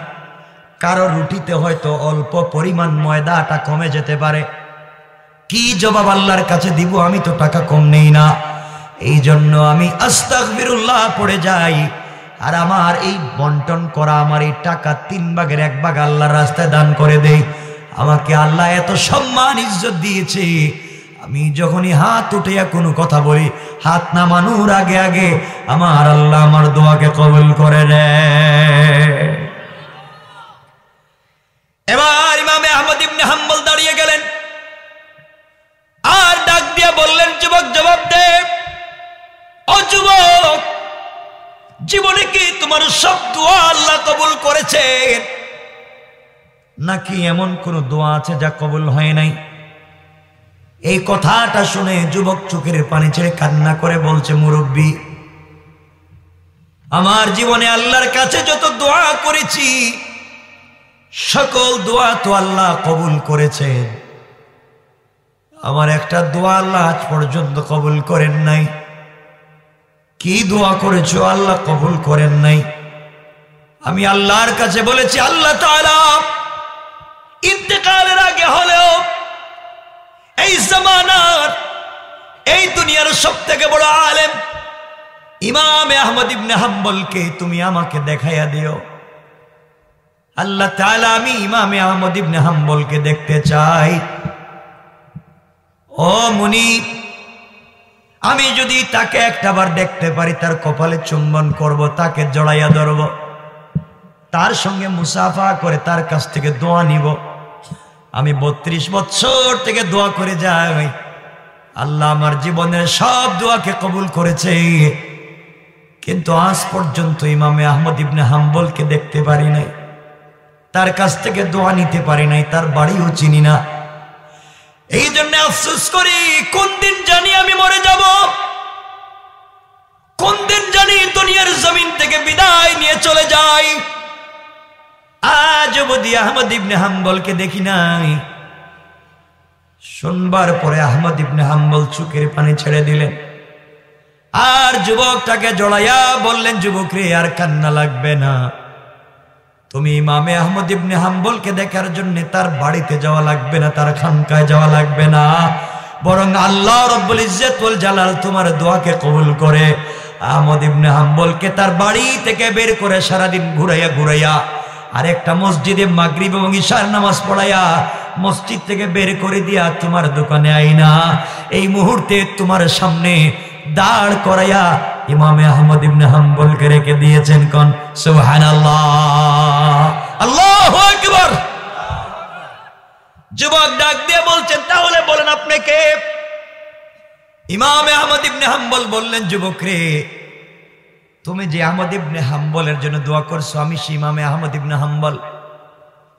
কারও রুটিতে হয়তো অল্প পরিমাণ ময়দাটা কমে যেতে পারে। কি জবাব আল্লাহর কাছে দিব আমি তো টাকা কম নেই না। এই জন্য আমি আস্তাকবিরুল্লাহ পড়ে যাই। আর আমার এই বন্টন করা, আমার এই টাকা তিন ভাগের এক ভাগ আল্লাহর রাস্তায় দান করে দেই। আমাকে আল্লাহ এত সম্মান, ইজ্জত দিয়েছে। আমি যখনই হাত উঠে কোনো কথা বলি, হাত নামানোর আগে আগে আমার আল্লাহ আমার দোয়াকে কবল করে নেয়। এবার ইমামে আহমদ ইবনে হাম্বল দাঁড়িয়ে গেলেন। আর ডাক দিয়ে বললেন, যুবক, জবাব দে। ও যুবক জীবনে কি তোমার সব দোয়া আল্লাহ কবুল করেছেন? নাকি এমন কোন দোয়া আছে যা কবুল হয় নাই? এই কথাটা শুনে যুবক চোখের পানি ছেড়ে কান্না করে বলছে, মুরব্বী, আমার জীবনে আল্লাহর কাছে যত দোয়া করেছি, সকল দোয়া তো আল্লাহ কবুল করেছেন। আমার একটা দোয়া আল্লাহ আজ পর্যন্ত কবুল করেন নাই। কি দোয়া করেছ? আল্লাহ কবুল করেন নাই। আমি আল্লাহর কাছে বলেছি, আল্লাহ ইন্তেকালের আগে হলেও এই জামানার, এই দুনিয়ার সব থেকে বড় আলেম ইমাম আহমদ ইবনে হাম্বলকে তুমি আমাকে দেখাইয়া দিও। আল্লাহ তাআলা, আমি ইমামে আহমদ ইবনে হাম্বলকে দেখতে চাই। ও মুনি আমি যদি তাকে একটাবার দেখতে পারি, তার কপালে চুম্বন করব, তাকে জড়াইয়া ধরব, তার সঙ্গে মুসাফা করে তার কাছ থেকে দোয়া নিব। আমি বত্রিশ বছর থেকে দোয়া করে যাই। আল্লাহ আমার জীবনের সব দোয়াকে কবুল করেছে। কিন্তু আজ পর্যন্ত ইমামে আহমদ ইবনে হাম্বলকে দেখতে পারি নাই। তার কাছ থেকে দোয়া নিতে পারি নাই, তার বাড়িও চিনি না। এই জন্য আফসোস করি, কোন দিন জানি আমি মরে যাব? কোন দিন জানি দুনিয়ার জমিন থেকে বিদায় নিয়ে চলে যাই? আজ অবধি আহমদ ইবনে হাম্বলকে দেখি নাই। শুনবার পরে আহমদ ইবনে হাম্বল চুকের পানি ছেড়ে দিলেন। আর যুবকটাকে জড়াইয়া বললেন, যুবক রে, আর কান্না লাগবে না। তুমি ইমামে আহমদ ইবনে হাম্বলকে দেখার জন্য তার বাড়িতে যাওয়া লাগবে না, তার খানকায় যাওয়া লাগবে না। বরং আল্লাহ রব্বুল ইজ্জতুল জালাল তোমার দোয়াকে কবুল করে। আহমদ ইবনে হাম্বলকে তার বাড়ি থেকে বের করে সারাদিন ঘুরাইয়া ঘুরাইয়া আর একটা মসজিদে মাগরিব এবং ঈশার নামাজ পড়াইয়া মসজিদ থেকে বের করে দিয়া তোমার দোকানে আইনা। এই মুহূর্তে তোমার সামনে দাঁড় করাইয়া ইমামে আহমদ ইবনে হাম্বলকে রেখে দিয়েছেন কোন? সুবহানাল্লাহ। যুবক ডাক দিয়ে বলছেন, তাহলে বলেন আপনি কে? ইমামে আহমদ ইবনে হাম্বল বললেন, যুবক রে, তুমি যে আহমদ ইবনে হাম্বলের জন্য দোয়া করছ, আমি সে ইমামে আহমদ ইবনে হাম্বল।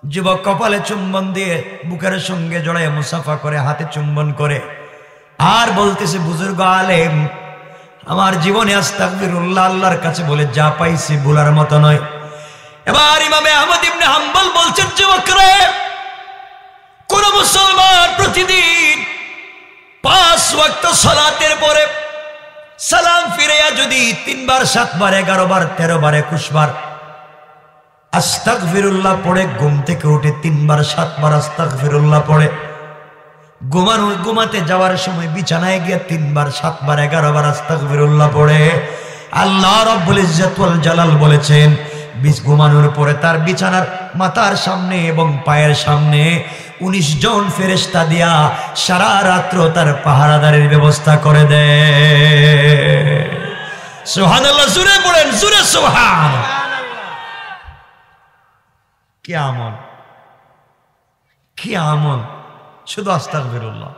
যুবক কপালে চুম্বন দিয়ে বুকের সঙ্গে জড়ায় মুসাফা করে, হাতে চুম্বন করে আর বলতেছে, বুজুর্গ আলেম, আমার জীবনে আস্তাগফিরুল্লাহ আল্লাহর কাছে বলে যা পাইছি ভুলার মতো নয়। এবার ইমামে আহমদ ইবনে হাম্বল বলছেন যুবকরে কোন মুসলমান প্রতিদিন পাঁচ ওয়াক্ত সালাতের পরে সালাম ফিরেয়া যদি তিনবার, সাতবার এগারো বার তেরো বার একুশ বার আস্তাক ফিরুল্লাহ পড়ে, ঘুম থেকে উঠে তিনবার, সাতবার আস্তাক ফিরুল্লাহ পড়ে ঘুমানো, ঘুমাতে যাওয়ার সময় বিছানায় গিয়ে তিনবার, সাতবার এগারো বার আস্তাক ফিরুল্লাহ পড়ে। আল্লাহ রব্বুল ইজ্জাতুল জালাল বলেছেন বিষ ঘুমানোর পরে তার বিছানার মাথার সামনে এবং পায়ের সামনে উনিশ জন ফেরেস্তা দিয়া সারা রাত্র তার পাহারাদারের ব্যবস্থা করে দেয়। সোহান জুড়ে পড়েন সোহান কি কি আমল? শুধু আস্তাক বেরুল্লাহ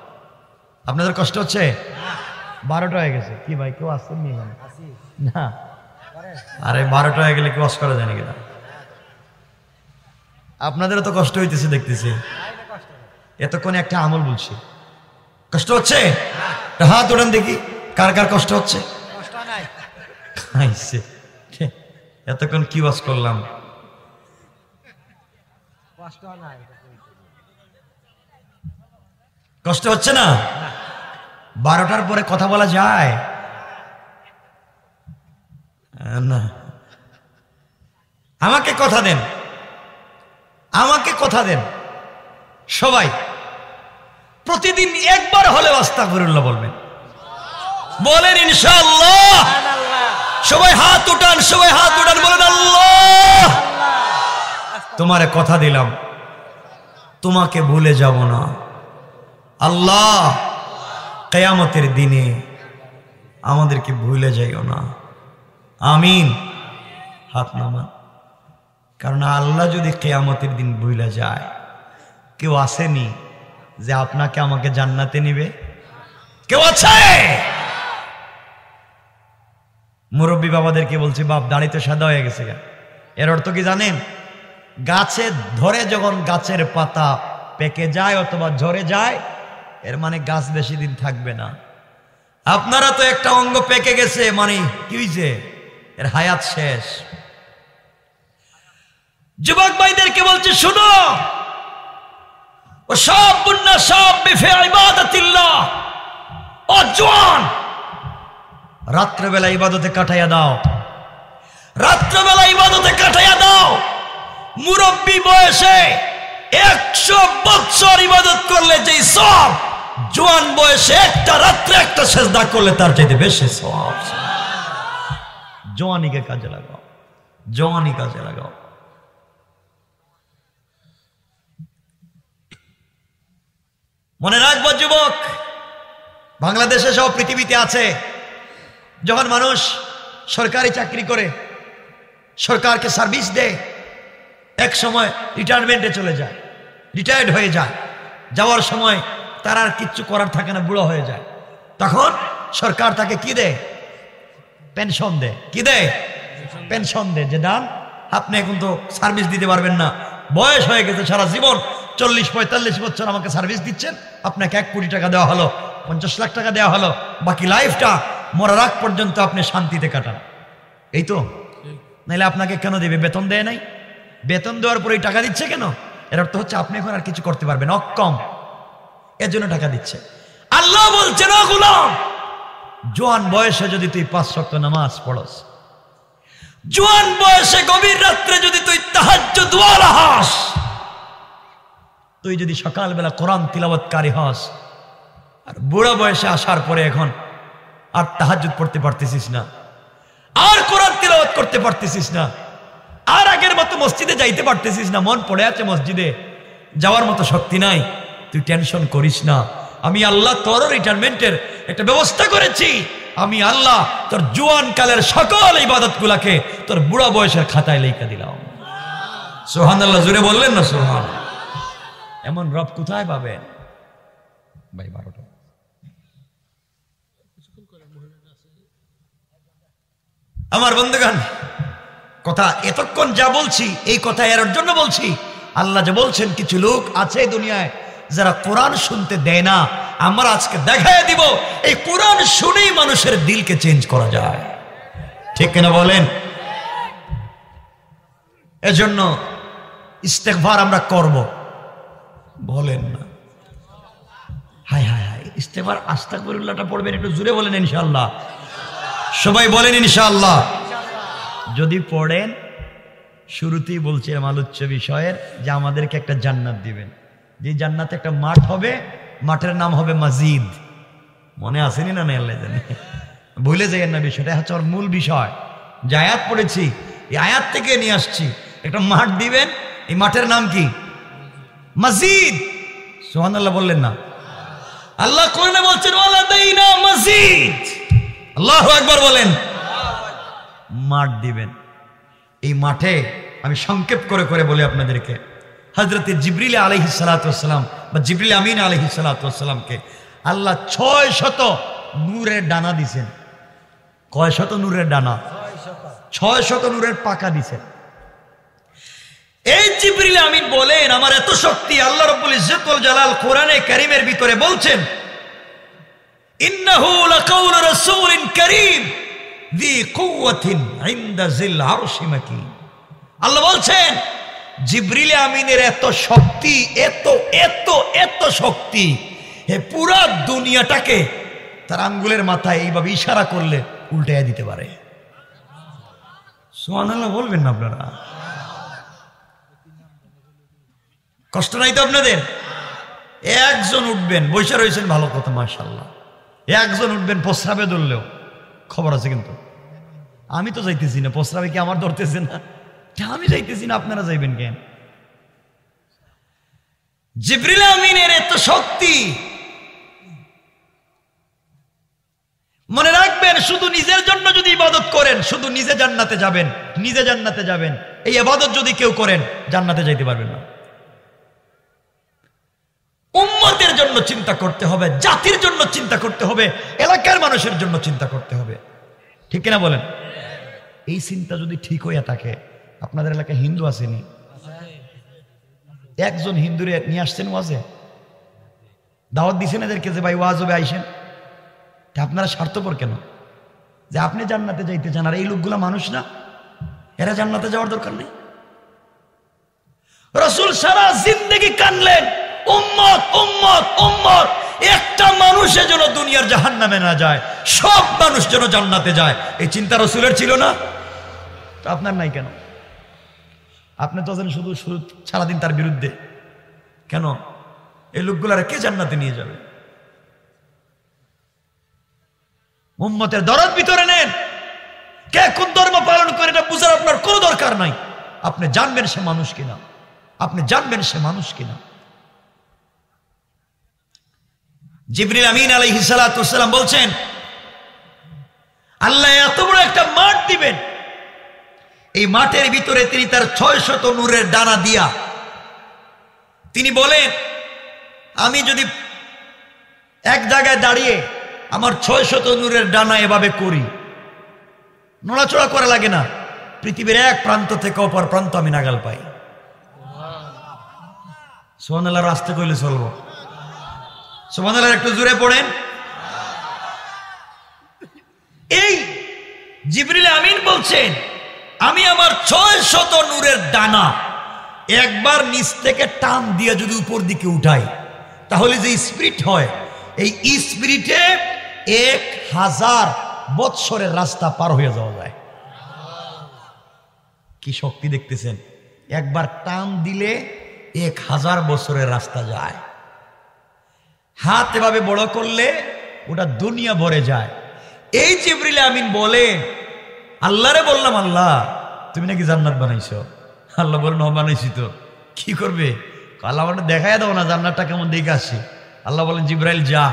আপনাদের কষ্ট হচ্ছে? বারোটা হয়ে গেছে। কি ভাই, কেউ আসতেন নি না? আরে, বারোটা হয়ে গেলে কেউ অস করা যায় নাকি আপনাদেরও তো কষ্ট হইতেছে দেখতেছি। এতক্ষণে একটা আমল বলছি। কষ্ট হচ্ছে? হাত ওঠান দেখি, কার কার কষ্ট হচ্ছে? এতক্ষণ কি বাস করলাম? কষ্ট হচ্ছে না? বারোটার পরে কথা বলা যায়। না। আমাকে কথা দেন। আমাকে কথা দেন। সবাই। প্রতিদিন একবার হলে আস্তাগফিরুল্লাহ বলবেন। বলেন ইনশাআল্লাহ। সবাই হাত উঠান, সবাই হাত উঠান, বলেন আল্লাহ। তোমারে কথা দিলাম। তোমাকে ভুলে যাব না। আল্লাহ, কেয়ামতের দিনে আমাদেরকে ভুলে যাইও না। আমিন। হাত নামান কারণ আল্লাহ যদি কেয়ামতের দিন ভুলে যায়, কেউ আসেনি যে আপনাকে আমাকে জান্নাতে নিবে? কেউ আছে? মুরব্বী বাবাদেরকে বলছি, বাপ, দাড়ি তো সাদা হয়ে গেছে। এর অর্থ কি জানেন? গাছে ধরে যখন গাছের পাতা পেকে যায় অথবা ঝরে যায় এর মানে গাছ বেশি দিন থাকবে না। আপনারা তো একটা অঙ্গ পেকে গেছে মানে কি হয়েছে এর হায়াত শেষ। যুবক ভাইদেরকে বলছে, শুনো। ও সব বুন্না সব বিফে ইবাদতিল্লাহ। রাত্রেবেলা ইবাদতে কাটাইয়া দাও। রাত্রেবেলা ইবাদতে কাটাইয়া দাও। মুরব্বী বয়সে একশো বৎসর ইবাদত করলে যেই সব জোয়ান বয়সে একটা রাত্রে একটা শেষ সেজদা করলে তার চাইতে বেশি সব জোয়ানিকে কাজে লাগাও। জোয়ানি কাজে লাগাও। মনে রাখব, যুবক, বাংলাদেশে সব পৃথিবীতে আছে যখন মানুষ সরকারি চাকরি করে, সরকারকে সার্ভিস দেয়, এক সময় রিটায়ারমেন্টে চলে যায় রিটায়ার্ড হয়ে যায়, যাওয়ার সময় তার আর কিচ্ছু করার থাকে না, বুড়ো হয়ে যায়। তখন সরকার তাকে কি দেয়? পেনশন দেয়। কি দেয়? পেনশন দেয়। যে, দান, আপনি এখন তো সার্ভিস দিতে পারবেন না। বয়স হয়ে গেছে সারা জীবন। চল্লিশ, পঁয়তাল্লিশ বছর আমাকে সার্ভিস দিচ্ছেন। আপনাকে এক কোটি টাকা দেওয়া হলো, পঞ্চাশ লাখ টাকা দেওয়া হলো। বাকি লাইফটা মরার আগ পর্যন্ত আপনি শান্তিতে কাটান। এই তো। নাইলে আপনাকে কেন দেবে? বেতন দেয় নাই? বেতন দেওয়ার পরেই টাকা দিচ্ছে কেন? এর অর্থ হচ্ছে আপনি এখন আর কিছু করতে পারবেন অক্ষম। এর জন্য টাকা দিচ্ছে। আল্লাহ বলছে, না গুলাম, জোয়ান বয়সে যদি তুই পাঁচ শক্ত নামাজ পড়স, জোয়ান বয়সে গভীর রাত্রে যদি তুই তাহাজ্য দোয়ালা হাস, তুই যদি সকালবেলা কোরআন তিলাবৎকারী হস, আর বুড়ো বয়সে আসার পরে এখন আর তাহাজ্জুদ পড়তে পারতেছিস না, আর কোরআন তিলাবত করতে পারতেছিস না, আর আগের মতো মসজিদে যাইতে পারতেছিস না, মন পড়ে আছে মসজিদে, যাওয়ার মতো শক্তি নাই তুই টেনশন করিস না। আমি আল্লাহ তোর রিটায়ারমেন্টের একটা ব্যবস্থা করেছি। আমি আল্লাহ তোর জোয়ান কালের সকল ইবাদত গুলাকে তোর বুড়া বয়সের খাতায় লেখা দিলাম। সোহান আল্লাহ জুড়ে বললেন না সোহান এমন রব কোথায় পাবেন? ভাই, বারোটা। আমার বন্ধুগান কথা এতক্ষণ যা বলছি, এই কথা এর জন্য বলছি। আল্লাহ যে বলছেন, কিছু লোক আছে দুনিয়ায় যারা কোরআন শুনতে দেয় না, আমরা আজকে দেখাই দিব, এই কোরআন শুনেই মানুষের দিলকে চেঞ্জ করা যায়। ঠিক কিনা বলেন? এজন্য ইস্তেকভার আমরা করব। বলেন না। হায় হায় হায় ইস্তেকভার আস্তাকবরুল্লাহটা পড়বেন, একটু জুড়ে বলেন ইনশাআল্লাহ। সবাই বলেন ইনশাআল্লাহ। যদি পড়েন, শুরুতেই বলছিলাম আলোচ্য বিষয়ের যে আমাদেরকে একটা জান্নাত দিবেন। যে জান্নাতে একটা মাঠ হবে, মাঠের নাম হবে মাজিদ মনে আসেনি না আল্লাহ জানে? ভুলে যাই না বিষয়টা হচ্ছে ওর মূল বিষয়। যে আয়াত পড়েছি, এই আয়াত থেকে নিয়ে আসছি। একটা মাঠ দিবেন, এই মাঠের নাম কি? মসজিদ। সোহান আল্লাহ বললেন না। আল্লাহ কোরআনে বলছেন ওয়ালা দাইনা মসজিদ। আল্লাহ একবার বলেন। মাঠ দিবেন। এই মাঠে আমি সংক্ষেপ করে করে বলি আপনাদেরকে। হজরত জিবরিল আলহি সালাতাম বা জিবরিল আমিন আলহি সালাতামকে আল্লাহ ছয় শত নূরের ডানা দিছেন। কয় শত নূরের ডানা? ছয় শত নূরের পাকা দিছেন। এই জিবরিল আমিন বলেন, আমার এত শক্তি আল্লাহ রব্বুল ইজ্জতুল জালাল কোরআনে কারীমের ভিতরে বলছেন, ইন্নাহু লাকাউলু রাসূলিন কারীম দি কুওয়াতিন ইনদা জিল আরশি মাকিন। আল্লাহ বলছেন জিবরিল আমিনের এত শক্তি, এত এত এত শক্তি হে পুরা দুনিয়াটাকে তার আঙ্গুলের মাথায় এইভাবে ইশারা করলে উল্টাইয়া দিতে পারে। সোহানাল্লাহ বলবেন না আপনারা? কষ্ট নাই তো আপনাদের? একজন উঠবেন বৈশা রয়েছেন ভালো কথা মাশাল্লাহ একজন উঠবেন, প্রস্রাবে ধরলেও। খবর আছে কিন্তু। আমি তো যাইতেছি না, প্রস্রাবে কি আমার ধরতেছে না? আমি যাইতেছি না, আপনারা যাইবেন কেন? জিব্রিল আমিনের এত শক্তি। মনে রাখবেন, শুধু নিজের জন্য যদি ইবাদত করেন, শুধু নিজে জান্নাতে যাবেন, নিজে জান্নাতে যাবেন। এই ইবাদত যদি কেউ করেন, জান্নাতে যাইতে পারবেন না। উম্মতের জন্য চিন্তা করতে হবে, জাতির জন্য চিন্তা করতে হবে, এলাকার মানুষের জন্য চিন্তা করতে হবে। ঠিক কিনা বলেন? এই চিন্তা যদি ঠিক হইয়া থাকে আপনাদের এলাকায় হিন্দু আসেনি? একজন হিন্দুরে নিয়ে আসছেন ওয়াজে? দাওয়াত দিছেন এদেরকে যে, ভাই ওয়াজ হবে আইসেন। তা আপনারা স্বার্থপর কেন? যে আপনি জান্নাতে যাইতে চান, আর এই লোকগুলা মানুষ না? এরা জান্নাতে যাওয়ার দরকার নেই। রসুল সারা জিন্দগি কানলেন, উম্মত উম্মত উম্মত, একটা মানুষের জন্য দুনিয়ার জাহান নামে না যায়, সব মানুষ যেন জান্নাতে যায়। এই চিন্তা রসুলের ছিল না? আপনার নাই কেন? আপনি তো আছেন শুধু শুধু সারাদিন তার বিরুদ্ধে। কেন? এই লোকগুলার কে জান্নাতে নিয়ে যাবে? উম্মতের দরদ ভিতরে নেন। কে কোন ধর্ম পালন করে এটা বুঝার আপনার কোনো দরকার নাই। আপনি জানবেন সে মানুষ কিনা। আপনি জানবেন সে মানুষ কিনা। জিবরিল আমিন আলাইহি সালাম বলছেন, আল্লাহ এত বড় একটা মাঠ দিবেন। এই মাঠের ভিতরে তিনি তার ছয় শত নূরের ডানা দিয়া, তিনি বলেন, আমি যদি এক জায়গায় দাঁড়িয়ে আমার ছয় শত নূরের ডানা এভাবে করি, নড়াচড়া করা লাগে না। পৃথিবীর এক প্রান্ত থেকে অপর প্রান্ত আমি নাগাল পাই। সোহানাল্লাহ রাস্তা কইলে চলবো। সোহানাল্লাহ একটু জুড়ে পড়েন। এই জিবরিল আমিন বলছেন আমি আমার ছয় শত নূরের ডানা একবার নিচ থেকে টান দিয়ে যদি উপর দিকে উঠাই, তাহলে যে স্পিরিট হয়, এই স্পিরিটে এক হাজার বৎসরের রাস্তা পার হয়ে যাওয়া যায়। কি শক্তি দেখতেছেন? একবার টান দিলে এক হাজার বছরের রাস্তা যায়। হাত এভাবে বড় করলে ওটা দুনিয়া ভরে যায়। এই জিবরিলে আমিন বলেন আল্লাহরে বললাম, আল্লাহ, তুমি নাকি জান্নাত বানাইছো? আল্লাহ বলেন হ বানাইছি তো। কি করবে? আল্লাহ বলেন দেখাই দাও না, জান্নাতটা কেমন দেখে আসি? আল্লাহ বলেন জিব্রাইল, যা।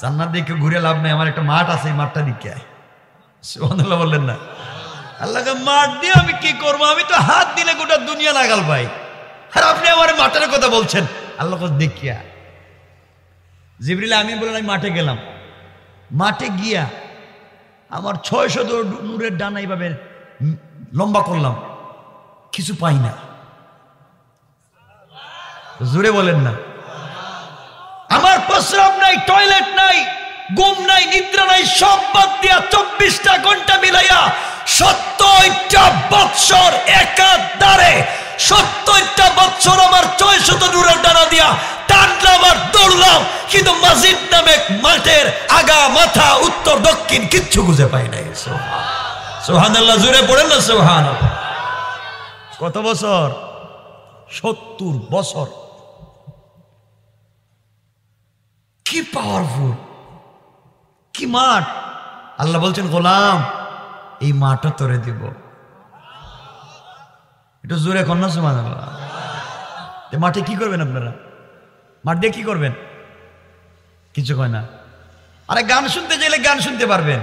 জান্নাত দেখে ঘুরে লাভ নেই, আমার একটা মাঠ আছে, এই মাঠটা দিকে আয়। বললেন না। আল্লাহকে মাঠ দিয়ে আমি কি করব? আমি তো হাত দিলে গোটা দুনিয়া লাগাল ভাই আর আপনি আমার মাঠের কথা বলছেন? আল্লাহ দেখিয়া। জিবরিল আমি বললাম, আমি মাঠে গেলাম। মাঠে গিয়া আমার ছয় শত নূরের ডানা এইভাবে লম্বা করলাম, কিছু পাই না। জোরে বলেন না। আমার প্রস্রাব নাই, টয়লেট নাই, ঘুম নাই, নিদ্রা নাই, সব বাদ দিয়া চব্বিশটা ঘণ্টা মিলাইয়া সত্তরটা বৎসর একাধারে সত্তরটা বৎসর আমার ছয় শত দূরের ডানা দিয়া টানলাম আর দৌড়লাম, কিন্তু মাজিদ নামে মাঠের আগা মাথা উত্তর দক্ষিণ কিচ্ছু খুঁজে পাই নাই। সোহান আল্লাহ জুড়ে পড়েন না সোহান কত বছর? সত্তর বছর। কি পাওয়ারফুল কি মাঠ। আল্লাহ বলছেন, গোলাম, এই দিব। একটু জোরে কন্যা সমান মাঠে কি করবেন আপনারা? মাঠ দিয়ে কি করবেন? কিছু কয় না। আরে গান শুনতে চাইলে গান শুনতে পারবেন।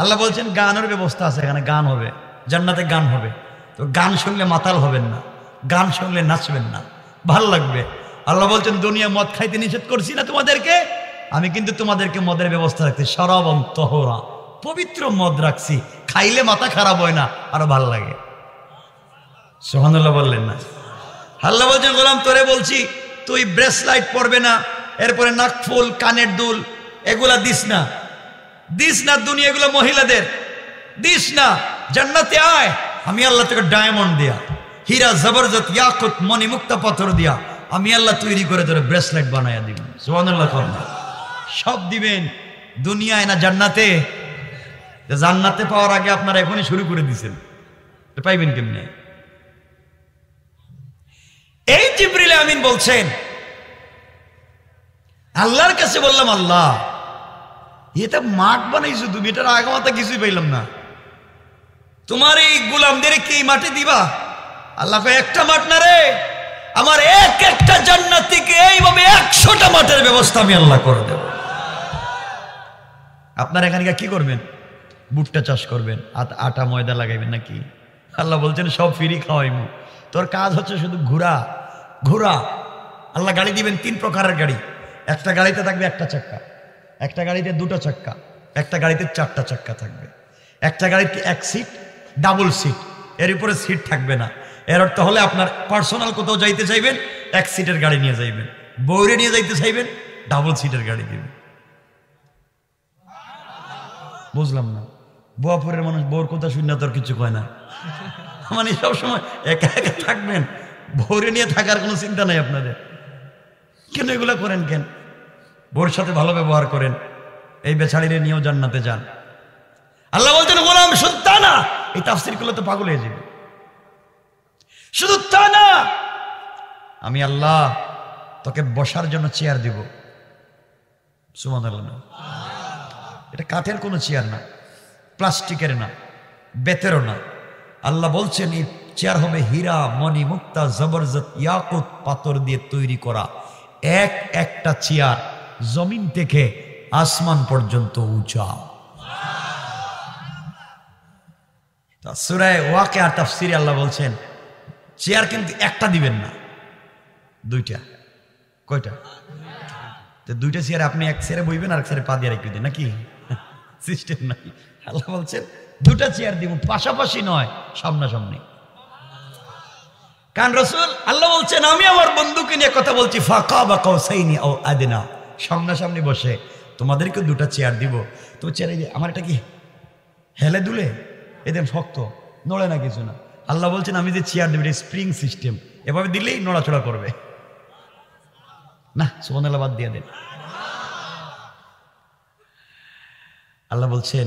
আল্লাহ বলছেন, গানের ব্যবস্থা আছে, এখানে গান হবে, জান্নাতে গান হবে। তো গান শুনলে মাতাল হবেন না, গান শুনলে নাচবেন না, ভালো লাগবে। আল্লাহ বলছেন, দুনিয়া মদ খাইতে নিষেধ করছি না তোমাদেরকে? আমি কিন্তু তোমাদেরকে মদের ব্যবস্থা রাখছি সরবম তহরা। পবিত্র মদ রাখছি, খাইলে মাথা খারাপ হয় না, আরও ভালো লাগে। সোহানুল্লাহ বললেন না। আল্লাহ বলছেন, গোলাম, তোরে বলছি তুই ব্রেসলাইট পরবে না, এরপরে নাকফুল কানের দুল, এগুলা দিস না। দিস না দুনিয়া এগুলো মহিলাদের। দিস না, জান্নাতে আয়। আমি আল্লাহ তোকে ডায়মন্ড দিয়া, হীরা জবরদস্ত ইয়াকুত মণি মুক্ত পাথর দিয়া, আমি আল্লাহ তৈরি করে তোরে ব্রেসলেট বানাইয়া দিব। সুবহানাল্লাহ করনা সব দিবেন, দুনিয়ায় না জান্নাতে। জান্নাতে পাওয়ার আগে আপনারা এখনই শুরু করে দিছেন। পাইবেন কেমনে? এই জিব্রিলে আমিন বলছেন, আল্লাহর কাছে বললাম, আল্লাহ, এটা মাঠ বানাইছো তুমি, এটার আগামাতা কিছুই পাইলাম না। তোমার এই গুলামদের কি মাঠে দিবা? আল্লাহ একটা মাঠ না রে, আমার এক একটা জান্নাত থেকে এইভাবে একশোটা মাঠের ব্যবস্থা আমি আল্লাহ করে দেব। আপনার এখানে কি করবেন? ভুট্টা চাষ করবেন আটা ময়দা লাগাইবেন নাকি? আল্লাহ বলছেন, সব ফ্রি খাওয়াইমু। তোর কাজ হচ্ছে শুধু ঘোরা ঘোরা। আল্লাহ গাড়ি দিবেন তিন প্রকারের গাড়ি। একটা গাড়িতে থাকবে একটা চাক্কা, একটা গাড়িতে দুটো চাক্কা, একটা গাড়িতে চারটা চাক্কা থাকবে। একটা গাড়িতে এক সিট ডাবল সিট এর উপরে সিট থাকবে না। এর অর্থ হলে আপনার পার্সোনাল কোথাও যাইতে চাইবেন, এক সিটের গাড়ি নিয়ে যাইবেন। বৌরে নিয়ে যাইতে চাইবেন ডাবল সিটের গাড়ি দিবেন। বুঝলাম না। বোয়াপুরের মানুষ বউর কথা শুনে তোর কিছু কয় না। মানে সবসময় একা একা থাকবেন ভোরে নিয়ে থাকার কোনো চিন্তা নাই আপনাদের। কেন এগুলো করেন কেন? বোর সাথে ভালো ব্যবহার করেন, এই বেছাড়িরে নিয়েও জান্নাতে যান। আল্লাহ বলছেন, গোলাম তা না, এই তাফসিরগুলো তো পাগল হয়ে যাবে। শুধু তা না, আমি আল্লাহ তোকে বসার জন্য চেয়ার দিব। সুমান এটা কাঠের কোনো চেয়ার না। প্লাস্টিকের না, বেতেরও না। আল্লাহ বলছেন, এই চেয়ার হবে হীরা, মণি, মুক্তা জবরজত ইয়াকুত পাথর দিয়ে তৈরি করা। এক একটা চেয়ার জমিন থেকে আসমান পর্যন্ত উঁচা। সুরায় ওয়াকে আর তাফসিরে আল্লাহ বলছেন, চেয়ার কিন্তু একটা দিবেন না, দুইটা। কয়টা? তো দুইটা চেয়ার আপনি এক চেয়ারে বইবেন আর এক চেয়ারে পা দিয়ে রেখে দিন নাকি? সিস্টেম নাই। আল্লাহ বলছেন, দুটা চেয়ার দিব, পাশাপাশি নয়, সামনাসামনি। কান রসুল আল্লাহ বলছেন, আমি আমার বন্ধুকে নিয়ে কথা বলছি ফাঁকা বা কৌসাইনি ও আদিনা। সামনাসামনি বসে, তোমাদেরকে দুটা চেয়ার দিব। তো চেয়ারে আমার এটা কি হেলে দুলে? এদের শক্ত, নড়ে না কিছু না। আল্লাহ বলছেন, আমি যে চেয়ার দেবো, এটা স্প্রিং সিস্টেম এভাবে দিলেই নড়াচড়া করবে। না সুমন বাদ দিয়ে দেন। আল্লাহ বলছেন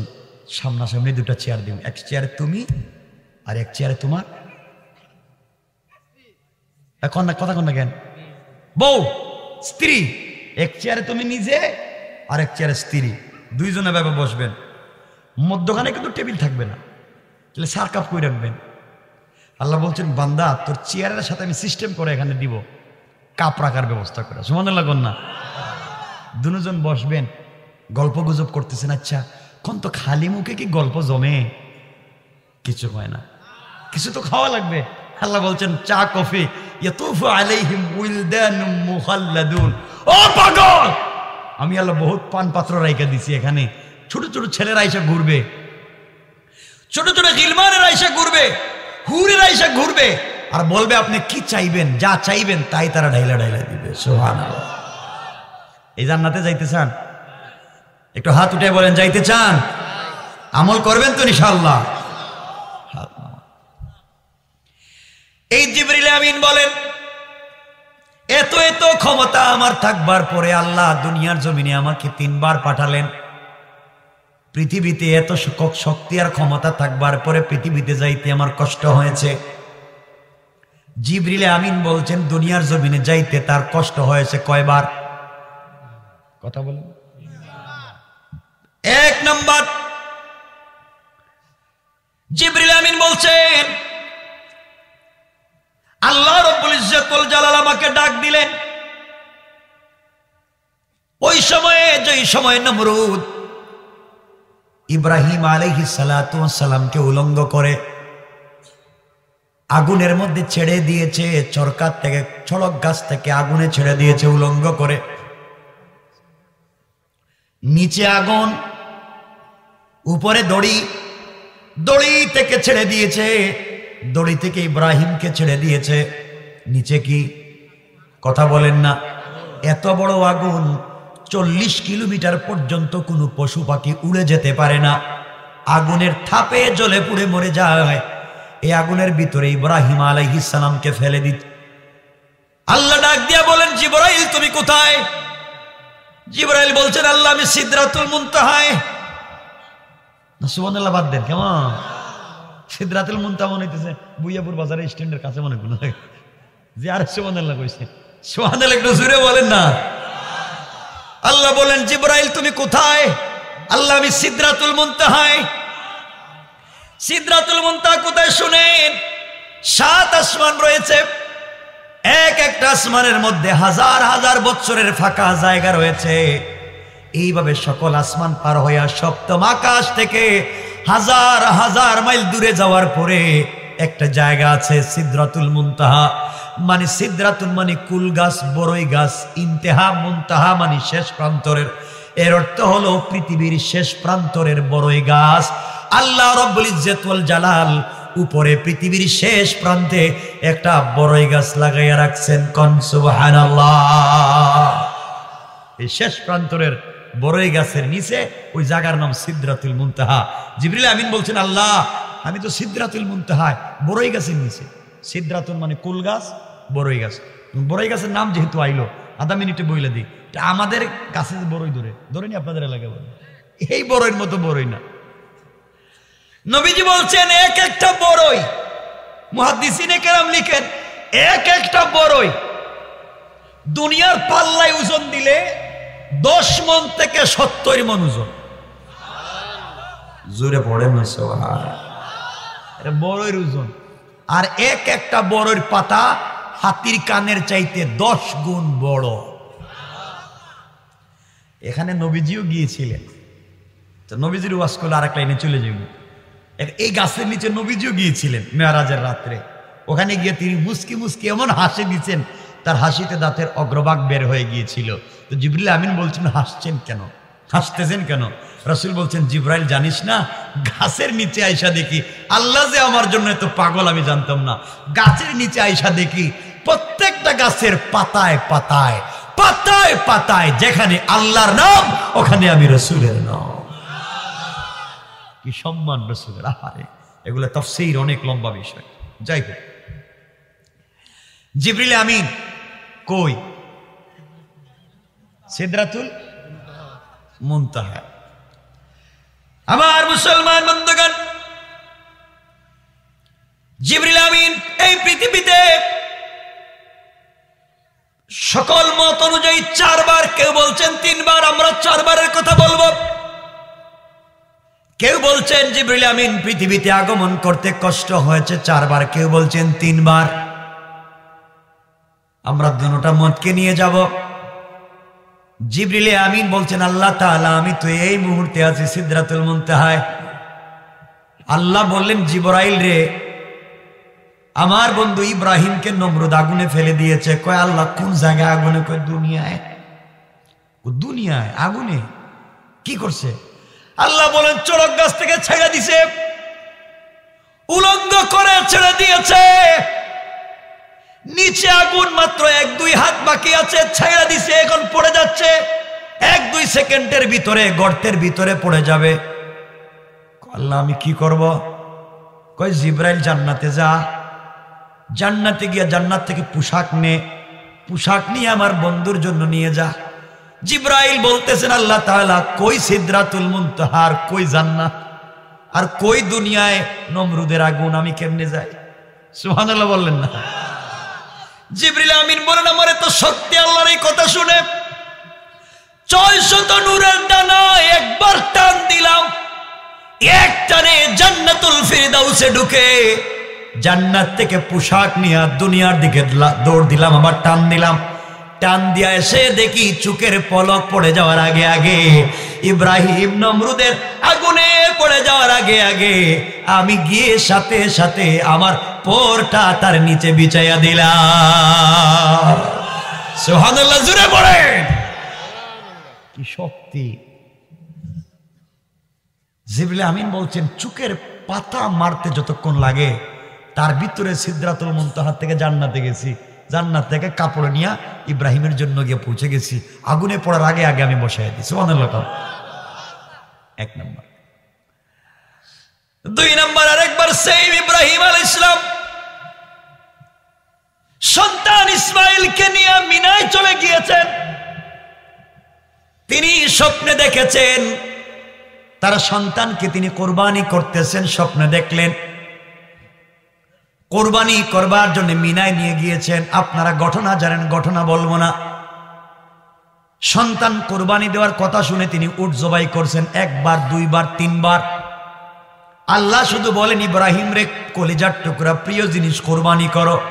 সামনাসামনি দুটা চেয়ার দিব এক চেয়ারে তুমি আর এক চেয়ারে তোমার। কন্যা, কথা কন্যা কেন? বউ, স্ত্রী। এক চেয়ারে তুমি নিজে আর এক চেয়ারে স্ত্রী। দুইজনে ভাবে বসবেন। মধ্যখানে কিন্তু টেবিল থাকবে না। তাহলে সার কাপ করে রাখবেন? আল্লাহ বলছেন, বান্দা, তোর চেয়ারের সাথে আমি সিস্টেম করে এখানে দিব। কাপ রাখার ব্যবস্থা করে। সুমান না দুজন বসবেন। গল্প গুজব করতেছেন আচ্ছা কোন তো খালি মুখে কি গল্প জমে? কিছু হয় না। কিছু তো খাওয়া লাগবে। আল্লাহ বলছেন, চা, কফি। ইয়াতুফু আলাইহিম উইলদানুম মুখাল্লাদুন। ও পাগল! আমি আল্লাহ বহুত পান পাত্র রাইকা দিছি এখানে। ছোট ছোট ছেলেরা এসে ঘুরবে। ছোট ছোট গিলমানের এসে ঘুরবে। হুরের এসে ঘুরবে। আর বলবে, আপনি কি চাইবেন? যা চাইবেন, তাই তারা ঢাইলা ঢাইলা দিবে। সোহান এই জান্নাতে যাইতে চান একটু হাত উঠে বলেন, যাইতে চান? আমল করবেন তো ইনশাল্লাহ এই জিবরিল আমিন বলেন, এত এত ক্ষমতা আমার থাকবার পরে আল্লাহ দুনিয়ার জমিনে আমাকে তিনবার পাঠালেন। পৃথিবীতে এত শক্তি আর ক্ষমতা থাকবার পরে পৃথিবীতে যাইতে আমার কষ্ট হয়েছে। জিবরিলে আমিন বলছেন, দুনিয়ার জমিনে যাইতে তার কষ্ট হয়েছে কয়বার? কথা বলেন। এক নম্বর। জিবরিল আমিন বলছেন, আল্লাহ রব্বুল ইজ্জতুল জালাল আমাকে ডাক দিলেন। ওই সময়ে, যেই সময় নমরুদ ইব্রাহিম আলাইহিস সালাতু সালামকে উলঙ্গ করে আগুনের মধ্যে ছেড়ে দিয়েছে, চরকার থেকে ছড়ক গাছ থেকে আগুনে ছেড়ে দিয়েছে, উলঙ্গ করে। নিচে আগুন উপরে দড়ি। দড়ি থেকে ছেড়ে দিয়েছে। দড়ি থেকে ইব্রাহিমকে ছেড়ে দিয়েছে। নিচে কি? কথা বলেন না। এত বড় আগুন চল্লিশ কিলোমিটার পর্যন্ত কোনো পশু পাখি উড়ে যেতে পারে না। আগুনের থাপে জ্বলে পুড়ে মরে যায়। এই আগুনের ভিতরে ইব্রাহিম সালামকে ফেলে দিত আল্লাহ ডাক দিয়া বলেন, জিবরাইল, তুমি কোথায়? জিবরাইল বলছেন, আল্লাহ আমি সিদ্রাতুল মুনতাহায়। না সুবহানাল্লাহ বাদ দেন, কেমন? সিদ্ধাতুল মুন্তা মনে হইতেছে, বুইয়াপুর বাজারের স্ট্যান্ডের কাছে মনে করল যে আর সুবহানাল্লাহ কইছে, সুবহানাল্লাহ একটু জুড়ে বলেন না। আল্লাহ বলেন, জিব্রাইল, তুমি কোথায়? আল্লাহ, আমি সিদ্রাতুল মুনতাহায়। সিদ্রাতুল মুনতাহা কোথায় শুনেন? সাত আসমান রয়েছে। এক একটা আসমানের মধ্যে হাজার হাজার বছরের ফাঁকা জায়গা রয়েছে। এইভাবে সকল আসমান পার হইয়া সপ্তম আকাশ থেকে হাজার হাজার মাইল দূরে যাওয়ার পরে একটা জায়গা আছে সিদ্রাতুল মুনতাহা। মানে সিদ্রাতুল মানে কুল গাছ বড়ই গাছ, ইন্তেহা, মুনতাহা মানে শেষ প্রান্তরের। এর অর্থ হলো পৃথিবীর শেষ প্রান্তরের বড়ই গাছ। আল্লাহ রব্বুল ইজ্জতুল জালাল উপরে পৃথিবীর শেষ প্রান্তে একটা বড়ই গাছ লাগাইয়া রাখছেন। কন সুবহানাল্লাহ। এই শেষ প্রান্তরের বড়ই গাছের নিচে, ওই জায়গার নাম সিদ্রাতুল মুনতাহা। জিবরিল আমিন বলছেন, আল্লাহ, আমি তো সিদ্রাতুল মুনতাহায় বড়ই গাছের নিচে। সিদ্রাতুল মানে কুল গাছ বড়ই গাছ। বড়ই গাছের নাম যেহেতু আইলো, আধা মিনিটে বইলে দিই। আমাদের যে বড়ই ধরে ধরে নি আপনাদের এলাকায় বলে এই বড়ইর মতো বড়ই না। নবীজি বলছেন, এক একটা বড়ই মুহাদ্দিসিনে কেরাম লিখেন, এক একটা বড়ই দুনিয়ার পাল্লায় ওজন দিলে দশ মন থেকে সত্তর মন জোরে পড়ে না এটা ওজন। আর এক একটা বড়ের পাতা হাতির কানের চাইতে দশ গুণ বড়। এখানে নবীজিও গিয়েছিলেন। নবীজির ওয়াজ করলে আর আরেক লাইনে চলে যাইব। এই গাছের নিচে নবীজিও গিয়েছিলেন মেয়ারাজের রাত্রে। ওখানে গিয়ে তিনি মুসকি মুসকি এমন হাসি দিচ্ছেন তার হাসিতে দাঁতের অগ্রভাগ বের হয়ে গিয়েছিল। তো জিবরিল আমিন বলছেন, হাসছেন কেন? হাসতেছেন কেন? রসুল বলছেন, জিব্রাইল, জানিস না, গাছের নিচে আইসা দেখি, আল্লাহ যে আমার জন্য এত পাগল আমি জানতাম না। গাছের নিচে আইসা দেখি, প্রত্যেকটা গাছের পাতায় পাতায় পাতায় পাতায়, যেখানে আল্লাহর নাম, ওখানে আমি রসুলের নাম। কি সম্মান রসুলের, আহারে! এগুলো তফসির অনেক লম্বা বিষয়। যাই হোক। জিবরিল আমিন কই? সিদ্রাতুল মুনতাহা। আমার মুসলমান বন্ধুগণ, জিবরিল আমিন এই পৃথিবীতে সকল মত অনুযায়ী চারবার কেউ বলছেন, তিনবার, আমরা চারবারের কথা বলব। কেউ বলছেন, জিবরিল আমিন পৃথিবীতে আগমন করতে কষ্ট হয়েছে, চারবার। কেউ বলছেন, তিনবার। আমরা দুটা মতকে নিয়ে যাব। জিবরিলে আমিন বলছেন, আল্লাহ তাআলা, আমি তো এই মুহূর্তে আছি সিদ্ধাতুল মুনতাহায়। আল্লাহ বললেন, জিবরাইল রে, আমার বন্ধু ইব্রাহিমকে নমরুদ আগুনে ফেলে দিয়েছে। কয়, আল্লাহ, কোন জায়গায় আগুনে? কয়, দুনিয়ায়। ও, দুনিয়ায়? আগুনে? কি করছে? আল্লাহ বলেন, চড়ক গাছ থেকে ছেড়ে দিছে। উলঙ্গ করে ছেড়ে দিয়েছে। নিচে আগুন মাত্র এক, দুই হাত বাকি আছে ছেড়ে দিছে, এখন পড়ে যাচ্ছে। এক, দুই সেকেন্ডের ভিতরে, গর্তের ভিতরে পড়ে যাবে। আল্লাহ, আমি কি করব? কই জিব্রাইল, জান্নাতে যা। জান্নাতে গিয়া জান্নাত থেকে পোশাক নে। পোশাক নিয়ে আমার বন্ধুর জন্য নিয়ে যা। জিব্রাইল বলতেছেন, আল্লাহ তাআলা, কই সিদরাতুল মুনতাহার কই জান্নাত? আর কই দুনিয়ায় নমরুদের আগুন? আমি কেমনে যাই? সুবহানাল্লাহ বললেন না। জিবরিল আমিন বলেন মরে তো সত্যি আল্লাহর এই কথা শুনে। ছয় শত নূরের ডানা একবার টান দিলাম। এক টানে জান্নাতুল ফিরদাউসে ঢুকে জান্নাত থেকে পোশাক নিয়ে দুনিয়ার দিকে দৌড় দিলাম, আবার টান দিলাম। টান দিয়া এসে দেখি চুকের পলক পড়ে যাওয়ার আগে আগে। ইব্রাহিম নমরুদের আগুনে পড়ে যাওয়ার আগে আগে আমি গিয়ে সাথে সাথে আমার পোরটা তার নিচে বিছাইয়া দিলাম। সুবহানাল্লাহ জুড়ে পড়ে কি শক্তি। জিবলে আমিন বলছেন, চুকের পাতা মারতে যতক্ষণ লাগে, তার ভিতরে সিদ্ধাতুল মুনতাহার থেকে জান্নাতে গেছি। জান্নাত থেকে কাপড় নিয়ে ইব্রাহিমের জন্য গিয়ে পৌঁছে গেছি। আগুনে পড়ার আগে আগে আমি বসাই দিই। কও। এক নম্বর। দুই নম্বর, আরেকবার সেইম ইব্রাহিম আল ইসলাম সন্তান ইসমাইলকে নিয়ে মিনায় চলে গিয়েছেন। তিনি স্বপ্নে দেখেছেন, তার সন্তানকে তিনি কোরবানি করতেছেন। স্বপ্নে দেখলেন কোরবানি করবার জন্য মিনায় নিয়ে গিয়েছেন। আপনারা ঘটনা জানেন, ঘটনা বলব না। সন্তান কোরবানি দেওয়ার কথা শুনে তিনি উট জবাই করছেন, একবার, দুইবার, তিনবার। আল্লাহ শুধু বলেন, ইব্রাহিম রে, কলিজার টুকরা, প্রিয় জিনিস, কোরবানি করো।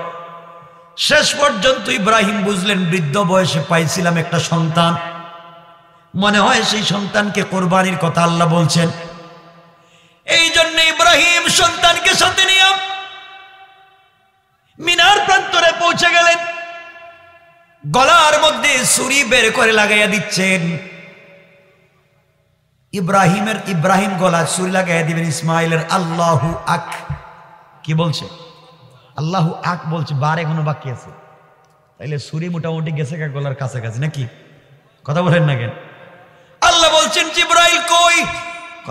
শেষ পর্যন্ত ইব্রাহিম বুঝলেন, বৃদ্ধ বয়সে পাইছিলাম একটা সন্তান। মনে হয় সেই সন্তানকে কোরবানির কথা আল্লাহ বলছেন। এই জন্য ইব্রাহিম সন্তানকে সাথে নিয়ে মিনার প্রান্তরে পৌঁছে গেলেন। গলার মধ্যে সুরি বের করে লাগাইয়া দিচ্ছেন। ইব্রাহিমের ইব্রাহিম গলা ছুরি লাগাইয়া দিবেন, ইসমাইলের আল্লাহু আক। কি বলছে? আল্লাহু আক বলছে, বার এখনও বাকি আছে। তাইলে সুরি মোটামুটি গেছে কা গলার কাছাকাছি, নাকি? কথা বলেন না কেন? আল্লাহ বলছেন, জিব্রাইল কই?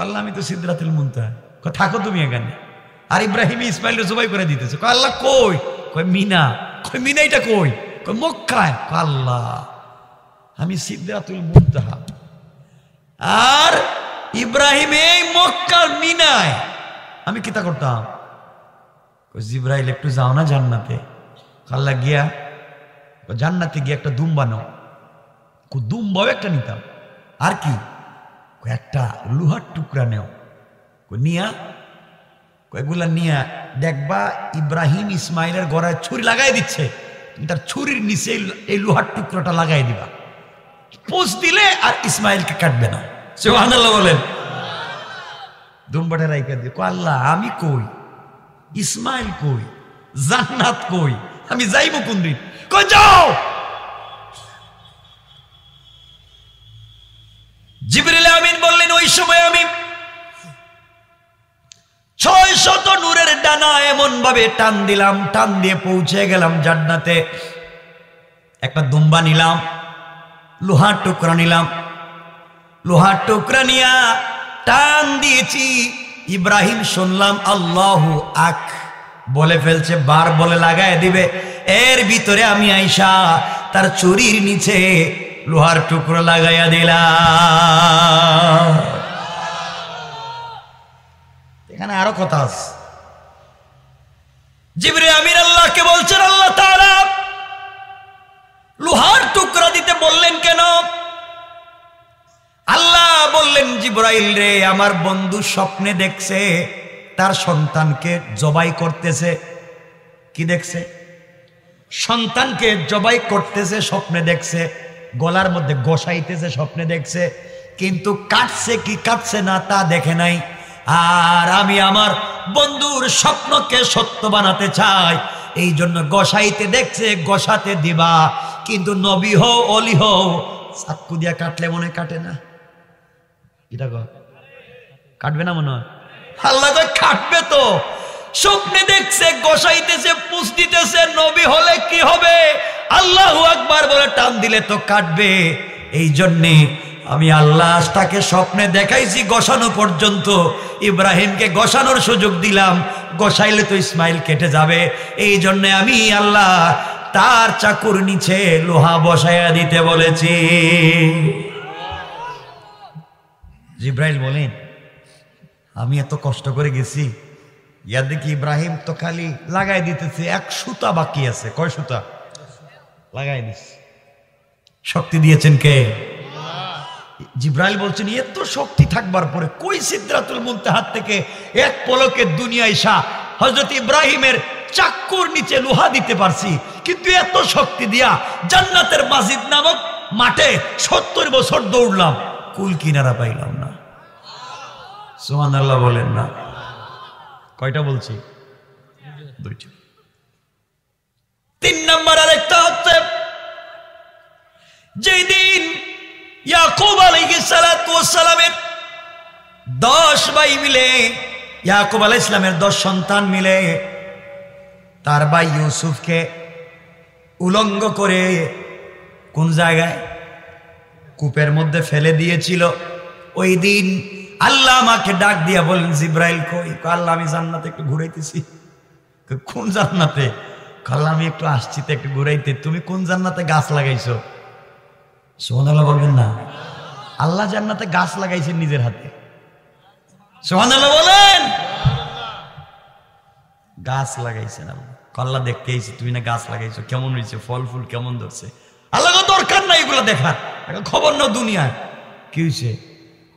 আল্লাহ আমি তো সিদ্ধাতুল মুনতা কয় থাকো তুমি এখানে। আর ইব্রাহিম ইসমাইল জবাই করে দিতেছে। কয়, আল্লাহ কই? কয়, মিনা। কয়, মিনা এটা কই? কয়, মক্কায়। কয়, আল্লাহ, আমি সিদ্ধাতুল মুনতাহা। আর ইব্রাহিম এই মক্কার মিনায় আমি কিতা করতাম? জিব্রাইল, একটু যাও না জান্নাতে। আল্লাহ, গিয়া। জান্নাতে গিয়ে একটা দুম বানাও। দুম্বাও একটা নিতাম। আর কি? একটা লোহার টুকরা নেও। নিয়া। কয়েকগুলা নিয়ে দেখবা ইব্রাহিম ইসমাইলের গড়ায় ছুরি লাগাই দিচ্ছে। তার ছুরির নিচে এই- লোহার টুকরোটা লাগাই দিবা। পোষ দিলে আর ইসমাইলকে কাটবে না। সে বলেন। দুম্বাটা রাইকা দিয়ে আল্লাহ, আমি কই? ইসমাইল কই? জান্নাত কই? আমি যাইব কোন দিন? কই যাও! জিবরিল আমিন বললেন, ওই সময় আমি ছয় শত নূরের ডানা এমন ভাবে টান দিলাম, টান দিয়ে পৌঁছে গেলাম জান্নাতে। একটা দুম্বা নিলাম, লোহার টুকরা নিলাম। লোহার টুকরা নিয়া টান দিয়েছি। ইব্রাহিম শুনলাম, আল্লাহ আক বলে ফেলছে, বার বলে লাগায় দিবে। এর ভিতরে আমি আইসা তার চুরির নিচে লোহার টুকরো লাগাইয়া দিলাম। এখানে আরও কথা আছে। জিবরে আমির আল্লাহকে বলছেন, আল্লাহ তাআলা লোহার টুকরা দিতে বললেন কেন? আল্লাহ বললেন, জিব্রাইল রে, আমার বন্ধু স্বপ্নে দেখছে, তার সন্তানকে জবাই করতেছে। কি দেখছে? সন্তানকে জবাই করতেছে, স্বপ্নে দেখছে, গলার মধ্যে গোসাইতেছে স্বপ্নে দেখছে, কিন্তু কাটছে কি কাটছে না তা দেখে নাই। আর আমি আমার বন্ধুর স্বপ্নকে সত্য বানাতে চাই। এই জন্য গসাইতে দেখছে, গসাতে দিবা। কিন্তু নবী হও, অলি হও চাক্কু দিয়া কাটলে মনে কাটে না। এটা কাটবে না মনে হয়? আল্লাহ কাটবে তো। স্বপ্নে দেখছে, গোসাইতেছে, পুষ দিতেছে, নবী হলে কি হবে? আল্লাহ আকবার বলে টান দিলে তো কাটবে। এই জন্যে আমি আল্লাহ তাকে স্বপ্নে দেখাইছি, গসানো পর্যন্ত। ইব্রাহিমকে গসানোর সুযোগ দিলাম। গসাইলে তো ইসমাইল কেটে যাবে। এই জন্যে আমি আল্লাহ তার চাকুর নিচে লোহা বসাইয়া দিতে বলেছি। জিব্রাইল বলেন, আমি এত কষ্ট করে গেছি। ইয়া দেখি ইব্রাহিম তো খালি লাগাই দিতেছে, এক সুতা বাকি আছে। কয় সুতা? লাগাই দিস শক্তি দিয়েছেন কে? জিব্রাইল বলছেন, এত শক্তি থাকবার পরে কই সিদ্ধাতুল মুনতে হাত থেকে এক পলকের দুনিয়া ইসা হজরত ইব্রাহিমের চাক্কুর নিচে লোহা দিতে পারছি, কিন্তু এত শক্তি দিয়া জান্নাতের মাজিদ নামক মাঠে সত্তর বছর দৌড়লাম, কুল কিনারা পাইলাম না। সোহান আল্লাহ বলেন না। কয়টা বলছি? তিন নম্বর আরেকটা হচ্ছে, যেই দিন ইয়াকুব আলাইহিসসালামের দশ ভাই মিলে, ইয়াকুব আলাই ইসলামের দশ সন্তান মিলে তার ভাই ইউসুফকে উলঙ্গ করে কোন জায়গায়? কূপের মধ্যে ফেলে দিয়েছিল। ওই দিন আল্লাহ আমাকে ডাক দিয়া বলেন জিব্রাইল কই? আল্লাহ, আমি জান্নাতে একটু ঘুরাইতেছি। কোন জান্নাতে? কাল্লা আমি একটু আসছি তো একটু ঘুরাইতে। তুমি কোন জান্নাতে গাছ লাগাইছো? সোহানাল্লাহ বলবেন না। আল্লাহ জান্নাতে গাছ লাগাইছেন নিজের হাতে। সোহানাল্লাহ বলেন। গাছ লাগাইছেন আল্লাহ। কল্লা দেখতে এসে তুমি না গাছ লাগাইছো? কেমন হয়েছে ফল ফুল কেমন ধরছে? আল্লাহ দরকার নাই এগুলো দেখার। খবর না দুনিয়ায় কি হয়েছে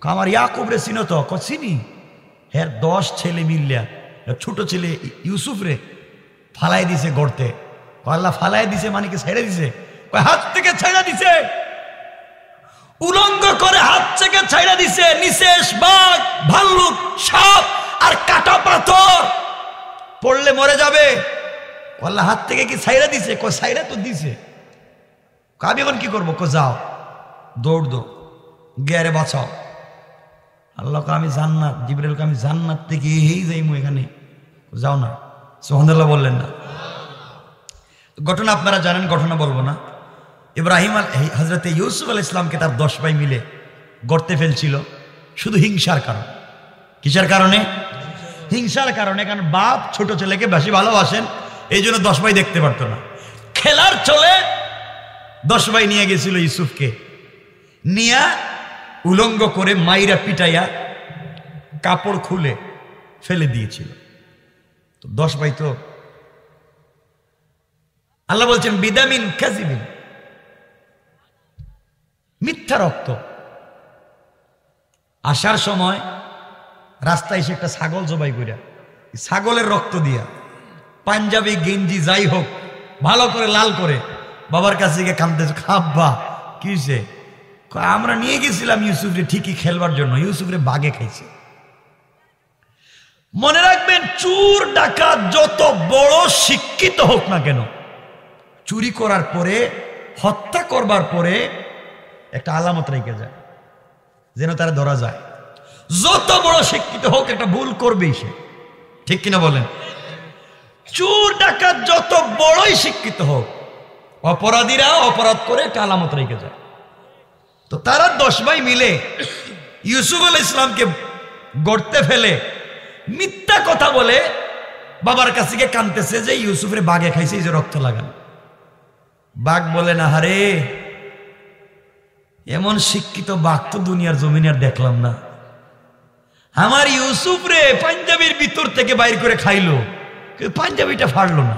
আমার ইয়াকুব রে চিনো তো? চিনি। হ্যাঁ দশ ছেলে মিললিয়া ছোট ছেলে ইউসুফ রে ফালাই দিছে গড়তে আল্লাহ ফালাই দিছে মানে কি ছেড়ে দিছে? হাত থেকে ছেড়ে দিছে। উলঙ্গ করে হাত থেকে ছাইড়া দিছে নিশেষ বাঘ ভাল্লুক সাপ আর কাটা পাথর। পড়লে মরে যাবে। আল্লাহ হাত থেকে কি ছাইড়া দিছে? কো ছাইড়া তো দিছে। আমি এখন কি করব? কো যাও দৌড় দো গিয়ারে বাঁচাও। আল্লাহ কয়, আমি জান্নাত জিবরেলকে আমি জান্নাত থেকে এই যাইমু এখানে। যাও না। সোহানুল্লাহ বললেন না। ঘটনা আপনারা জানেন ঘটনা বলব না। ইব্রাহিম আল হজরতে ইউসুফ আল ইসলামকে তার দশ ভাই মিলে গড়তে ফেলছিল। শুধু হিংসার কারণ। কিসের কারণে? হিংসার কারণে, কারণ বাপ ছোট ছেলেকে বেশি ভালোবাসেন এই জন্য দশ ভাই দেখতে পারতো না। খেলার চলে দশ ভাই নিয়ে গেছিল ইউসুফকে। নিয়া উলঙ্গ করে মাইরা পিটাইয়া কাপড় খুলে ফেলে দিয়েছিল। তো দশ ভাই তো আল্লাহ বলছেন, বিদামিন কাজিবিন মিথ্যা রক্ত। আসার সময় রাস্তায় এসে একটা ছাগল জবাই করিয়া ছাগলের রক্ত দিয়া, পাঞ্জাবি, গেঞ্জি, যাই হোক, ভালো করে লাল করে বাবার কাছে গিয়ে কাঁদতেছে খাব্বা কি হয়েছে আমরা নিয়ে গেছিলাম ইউসুফরে ঠিকই খেলবার জন্য, ইউসুফরে বাগে খাইছে। মনে রাখবেন, চুর, ডাকাত যত বড় শিক্ষিত হোক না কেন, চুরি করার পরে, হত্যা করবার পরে একটা আলামত রেখে যায়, যেন তারা ধরা যায়। যত বড় শিক্ষিত হোক, একটা ভুল করবেই সে। ঠিক কিনা বলেন? চোর ডাকাত যত বড়ই শিক্ষিত হোক, অপরাধীরা অপরাধ করে একটা আলামত রেখে যায়। তো তারা দশ ভাই মিলে ইউসুফ আল ইসলামকে গড়তে ফেলে, মিথ্যা কথা বলে বাবার কাছে গিয়ে কানতেছে যে ইউসুফের বাগে খাইছে, এই যে রক্ত লাগান। বাঘ বলে, না হারে এমন শিক্ষিত তো দুনিয়ার জমিনে আর দেখলাম না। আমার ইউসুফ রে পাঞ্জাবির ভিতর থেকে বাইর করে খাইলো। কিন্তু পাঞ্জাবিটা ফাড়লো না।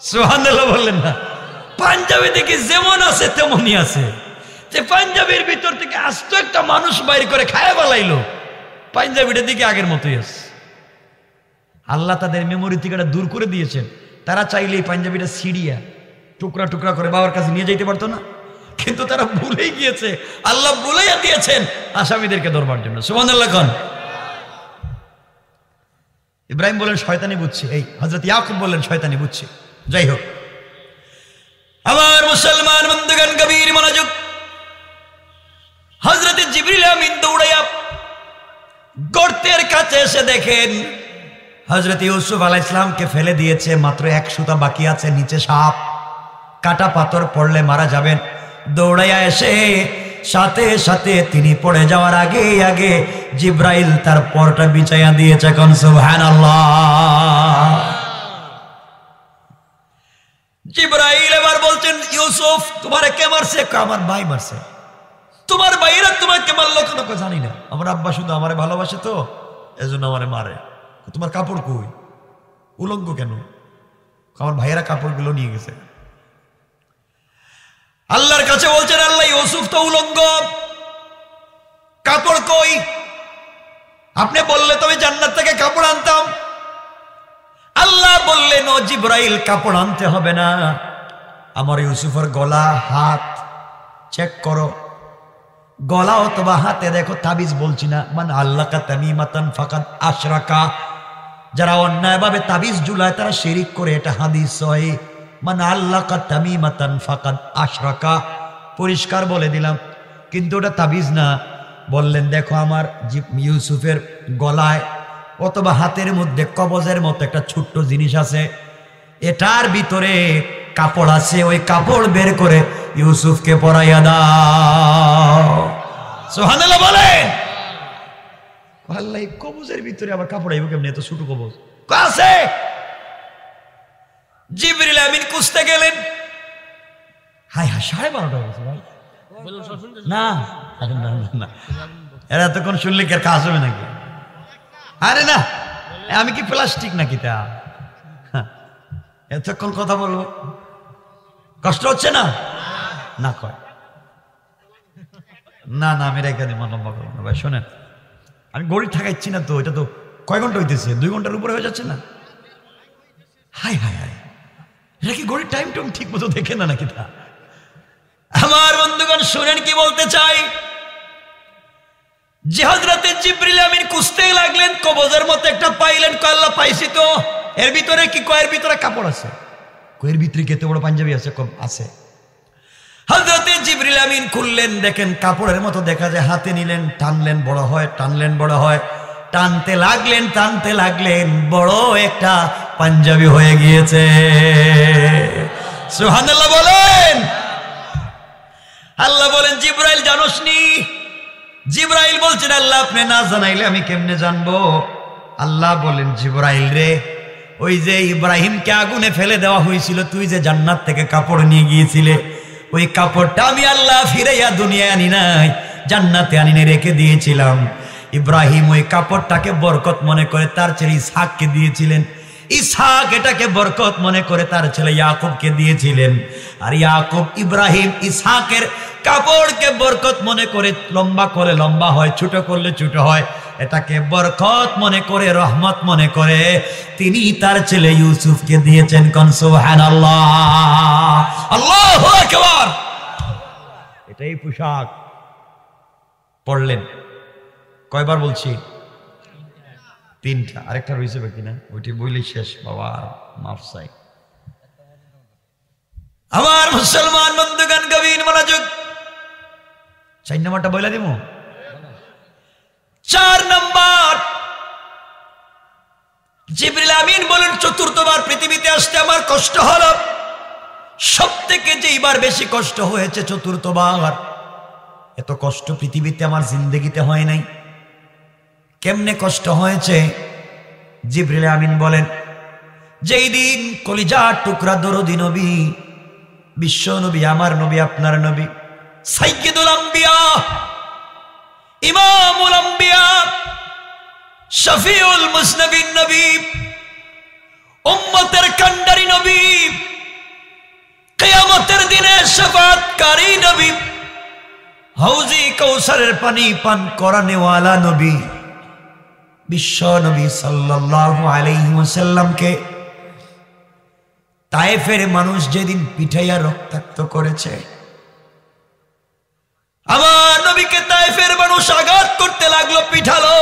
সোহান বললেন না। পাঞ্জাবি দেখি যেমন আছে, তেমনই আছে। যে পাঞ্জাবির ভিতর থেকে আস্ত একটা মানুষ বাইর করে খায় বালাইলো পাঞ্জাবিটা দিকে আগের মতোই আছে। আল্লাহ তাদের মেমোরি থেকে দূর করে দিয়েছেন। তারা চাইলে এই পাঞ্জাবিটা সিঁড়িয়া টুকরা টুকরা করে বাবার কাছে নিয়ে যাইতে পারতো না। কিন্তু তারা ভুলেই গিয়েছে। আল্লাহ ভুলেই দিয়েছেন। আসামিদেরকে ধরবার জন্য। সুমান খান ইব্রাহিম বলেন, শয়তানি বুঝছি। এই হজরত ইয়াকুব বললেন, শয়তানি বুঝছি। যাই হোক। আমার মুসলমান বন্ধুগণ, গভীর মনোযোগ। হজরত জিবরিল আমিন দৌড়াইয়া গর্তের কাছে এসে দেখেন হজরত ইউসুফ আলাহ ইসলামকে ফেলে দিয়েছে। মাত্র এক সুতা বাকি আছে, নিচে সাপ। কাটা পাথর পড়লে মারা যাবেন। দৌড়াইয়া এসে সাথে সাথে তিনি পড়ে যাওয়ার আগে আগে জিব্রাইল তার পরটা বিছাইয়া দিয়েছে এখন সুবহানাল্লাহ। জিব্রাইল এবার বলছেন, ইউসুফ, তোমারে কে মারছে? আমার ভাই মারছে। তোমার ভাইরা তোমাকে মারলো কেন জানি না। আমার আব্বা শুধু আমারে ভালোবাসে তো, এজন্য আমারে মারে। তোমার কাপড় কই? উলঙ্গ কেন? আমার ভাইয়েরা কাপড়গুলো নিয়ে গেছে। আল্লাহর কাছে বলছেন, আল্লাহ ইউসুফ তো উলঙ্গ। কাপড় কই? আপনি বললে তবে জান্নাত থেকে কাপড় আনতাম। আল্লাহ বললেন, ও জিব্রাইল, কাপড় আনতে হবে না। আমার ইউসুফের গলা, হাত চেক করো। গলা অথবা হাতে দেখো, তাবিজ বলছি না। মানে আল্লাহ কা তামিমাতান ফাকাদ আশরাকা। যারা অন্যায়ভাবে তাবিজ জুলায় তারা শিরিক করে, এটা হাদিস হয় মানে আল্লাহ তামিমাতান ফাকাদ আশরাকা। পরিষ্কার বলে দিলাম। কিন্তু ওটা তাবিজ না। বললেন, দেখো আমার ইউসুফের গলায় অথবা হাতের মধ্যে কবজের মতো একটা ছোট্ট জিনিস আছে। এটার ভিতরে কাপড় আছে। ওই কাপড় বের করে ইউসুফকে পরাইয়া দাও। বলেন। কবজের ভিতরে আবার কাপড় আইব কেমনি? এত ছোট কবজ। আছে? জিবরিল আমিন কুস্তে গেলেন। হাই হাই সাড়ে বারোটা বলছে ভাই। না না এরা এতক্ষণ শুনলে কি কাজ হবে নাকি? আরে না আমি কি প্লাস্টিক নাকি তা? হ্যাঁ, এতক্ষণ কথা বলব। কষ্ট হচ্ছে না? না কয়। না না আমি রেখে দিব লম্বা করব না ভাই শোনেন। আমি গড়ি ঠাকাইছি না তো এটা তো কয় ঘণ্টা হইতেছে? দুই ঘণ্টার উপরে হয়ে যাচ্ছে না? হাই হাই হাই এটা কি টাইম টুম ঠিক মতো দেখে না নাকি তা? আমার বন্ধুগণ, শুনেন কি বলতে চাই? যে হজরতে জিব্রিল আমিন কুস্তে লাগলেন, কবজের মতো একটা পাইলেন কল্লা পাইছি তো। এর ভিতরে কি, কয়ের ভিতরে কাপড় আছে? কয়ের ভিতরে কেতে বড় পাঞ্জাবি আছে? কম, আছে। হজরতে জিবরিল আমিন খুললেন, দেখেন কাপড়ের মতো দেখা যায়, হাতে নিলেন, টানলেন, বড় হয়, টানলেন, বড় হয়। টানতে লাগলেন টানতে লাগলেন, বড় একটা পাঞ্জাবি হয়ে গিয়েছে। সুহানাল্লাহ বলেন। আল্লাহ বলেন, জিব্রাইল, জানোসনি? জিব্রাইল বলছেন, আল্লাহ, আপনি না জানাইলে আমি কেমনে জানব? আল্লাহ বলেন, জিব্রাইল রে, ওই যে ইব্রাহিমকে আগুনে ফেলে দেওয়া হয়েছিল, তুই যে জান্নাত থেকে কাপড় নিয়ে গিয়েছিলে, ওই কাপড়টা আমি আল্লাহ ফিরাইয়া দুনিয়ায় আনি নাই, জান্নাতে আনিনে রেখে দিয়েছিলাম। ইব্রাহিম ওই কাপড়টাকে বরকত মনে করে তার ছেলে ইসহাককে দিয়েছিলেন। ইসহাক এটাকে বরকত মনে করে তার ছেলে ইয়াকুবকে দিয়েছিলেন। আর ইয়াকুব ইব্রাহিম ইসহাকের কাপড়কে বরকত মনে করে লম্বা করে লম্বা হয়, ছোট করলে ছোট হয়। এটাকে বরকত মনে করে, রহমত মনে করে তিনি তার ছেলে ইউসুফকে দিয়েছেন কনসুহান আল্লাহ এটাই পোশাক পড়লেন কয়বার বলছি? তিনটা। আরেকটা রয়েছে বাকি না? ওইটি বইলেই শেষ। বাবা, আর মাফ চাই। আমার মুসলমান বন্ধুগান গভীর মনোযোগ। চার নম্বরটা বইলা দিব? চার নাম্বার। জিবরিল আমিন বলেন, চতুর্থবার পৃথিবীতে আসতে আমার কষ্ট হলো। সব থেকে যে এবার বেশি কষ্ট হয়েছে চতুর্থবার। এত কষ্ট পৃথিবীতে আমার জিন্দগিতে হয় নাই। কেমনে কষ্ট হয়েছে? জিবরিল আমিন বলেন, যেই দিন কলিজার টুকরা দরদি নবী, বিশ্ব নবী, আমার নবী, আপনার নবী, সাইয়্যিদুল আম্বিয়া, ইমামুল আম্বিয়া, শফিউল মুসনবিন নবী, উম্মতের কান্ডারি নবী, কিয়ামতের দিনে শাফাতকারী নবী, হাউজি কৌসারের পানি পান করানেওয়ালা নবী বিশ্ব নবী সাল্লাল্লাহু আলাইহি ওয়াসাল্লামকে তায়েফের মানুষ যেদিন পিঠাইয়া রক্তাক্ত করেছে আমার নবীকে তায়েফের মানুষ আঘাত করতে লাগল পিঠালো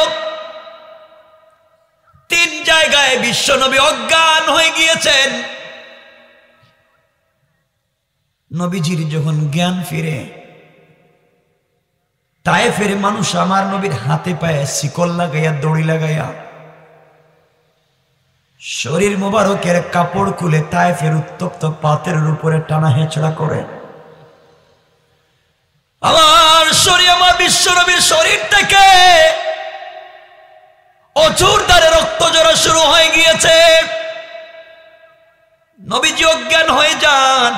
তিন জায়গায় বিশ্ব নবী অজ্ঞান হয়ে গিয়েছেন। নবীজির যখন জ্ঞান ফিরে তায়েফের মানুষ আমার নবীর হাতে পায়ে শিকল লাগাইয়া, দড়ি লাগাইয়া, শরীর মোবারকের কাপড় খুলে তায়েফের উত্তপ্ত পাতের উপরে টানা হেঁচড়া করে। আমার শরীর, আমার বিশ্বনবীর শরীর থেকে অচুর দ্বারে রক্ত জড়া শুরু হয়ে গিয়েছে। নবীজি অজ্ঞান হয়ে যান।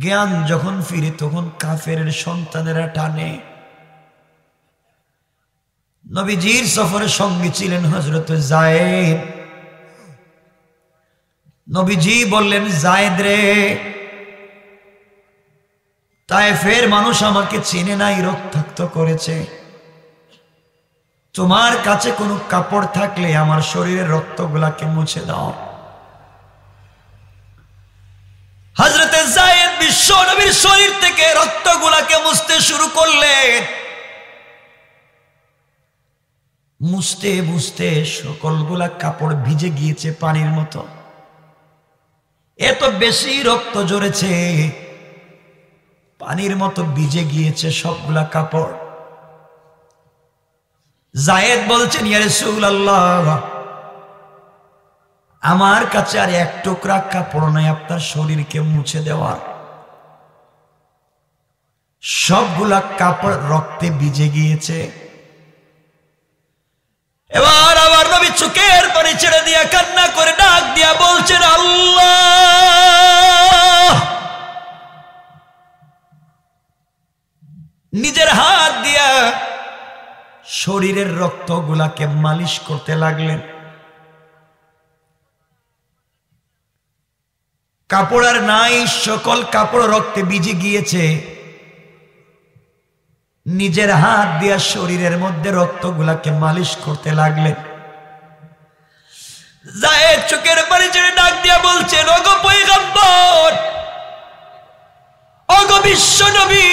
জ্ঞান যখন ফিরে, তখন কাফের সন্তানেরা টানে। নবীজির সফরের সঙ্গে ছিলেন হজরত জায়েদ। নবীজি বললেন, জায়েদ রে তাই ফের মানুষ আমাকে চিনে নাই, রক্তাক্ত করেছে। তোমার কাছে কোনো কাপড় থাকলে আমার শরীরের রক্তগুলাকে মুছে দাও। হজরতে জায়েদ বিশ্ব নবীর শরীর থেকে রক্তগুলাকে মুছতে শুরু করলেন মুছতে মুছতে সকলগুলা কাপড় ভিজে গিয়েছে পানির মতো। এত বেশি রক্ত জড়েছে পানির মতো ভিজে গিয়েছে সবগুলা কাপড়। জায়েদ বলছেন ইয়ারে আল্লাহ আমার কাছে আর এক টুকরা কাপড় নাই, আপনার শরীরকে মুছে দেওয়ার। সবগুলা কাপড় রক্তে ভিজে গিয়েছে। এবার আবার নবী চোখের পানি ছেড়ে দিয়া কান্না করে ডাক দিয়া বলছেন, আল্লাহ! নিজের হাত দিয়া শরীরের রক্তগুলাকে মালিশ করতে লাগলেন। কাপড় আর নাই সকল কাপড় রক্তে ভিজে গিয়েছে। নিজের হাত দিয়া শরীরের মধ্যে রক্তগুলাকে মালিশ করতে লাগলেন জায়েদ চোখের পানি ডাক দিয়া বলছেন অগ পৈগম্বর অগ বিশ্ব নবী!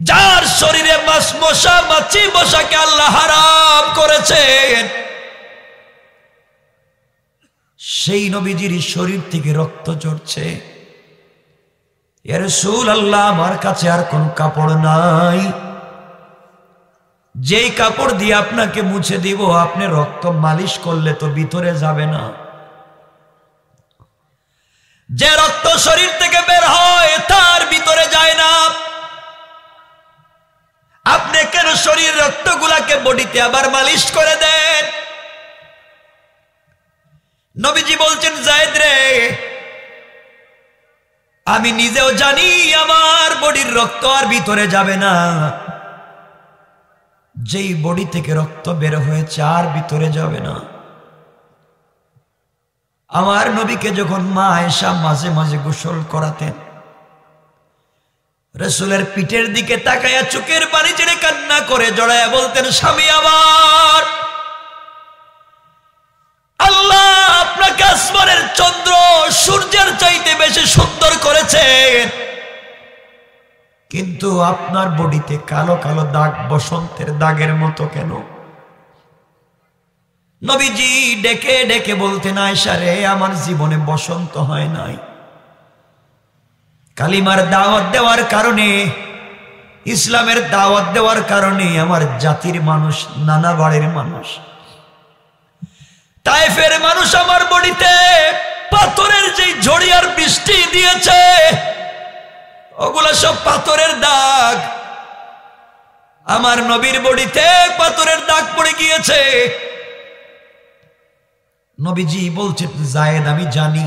যার শরীরে মাছ মশা, মাছি মশাকে আল্লাহ হারাম করেছেন। সেই নবীজির শরীর থেকে রক্ত ঝরছে। এর সুল আল্লাহ আমার কাছে আর কোন কাপড় নাই। যেই কাপড় দিয়ে আপনাকে মুছে দিব, আপনি রক্ত মালিশ করলে তো ভিতরে যাবে না। যে রক্ত শরীর থেকে বের হয়, তার ভিতরে যায় না। আপনি কেন শরীর রক্তগুলাকে বডিতে আবার মালিশ করে দেন? নবীজি বলছেন, জায়দ রে আমি নিজেও জানি আমার বডির রক্ত আর ভিতরে যাবে না। যেই বডি থেকে রক্ত বের হয়েছে আর ভিতরে যাবে না। আমার নবীকে যখন মা এসা মাঝে মাঝে গোসল করাতেন, রসুলের পিঠের দিকে তাকাইয়া চোখের পানি ছেড়ে কান্না করে জড়াইয়া বলতেন, স্বামী আমার আল্লাহ আপনাকে আসমানের চন্দ্র সূর্যের চাইতে বেশি সুন্দর করেছেন কিন্তু আপনার বডিতে কালো কালো দাগ বসন্তের দাগের মতো কেন? নবীজি ডেকে ডেকে বলতেন আয়সা রে, আমার জীবনে বসন্ত হয় নাই। কালিমার দাওয়াত দেওয়ার কারণে, ইসলামের দাওয়াত দেওয়ার কারণে আমার জাতির মানুষ, নানা বাড়ির মানুষ তাইফের মানুষ আমার বডিতে পাথরের যে ঝড়িয়ার বৃষ্টি দিয়েছে, ওগুলা সব পাথরের দাগ। আমার নবীর বডিতে পাথরের দাগ পড়ে গিয়েছে। নবীজি বলছেন, জায়েদ, আমি জানি,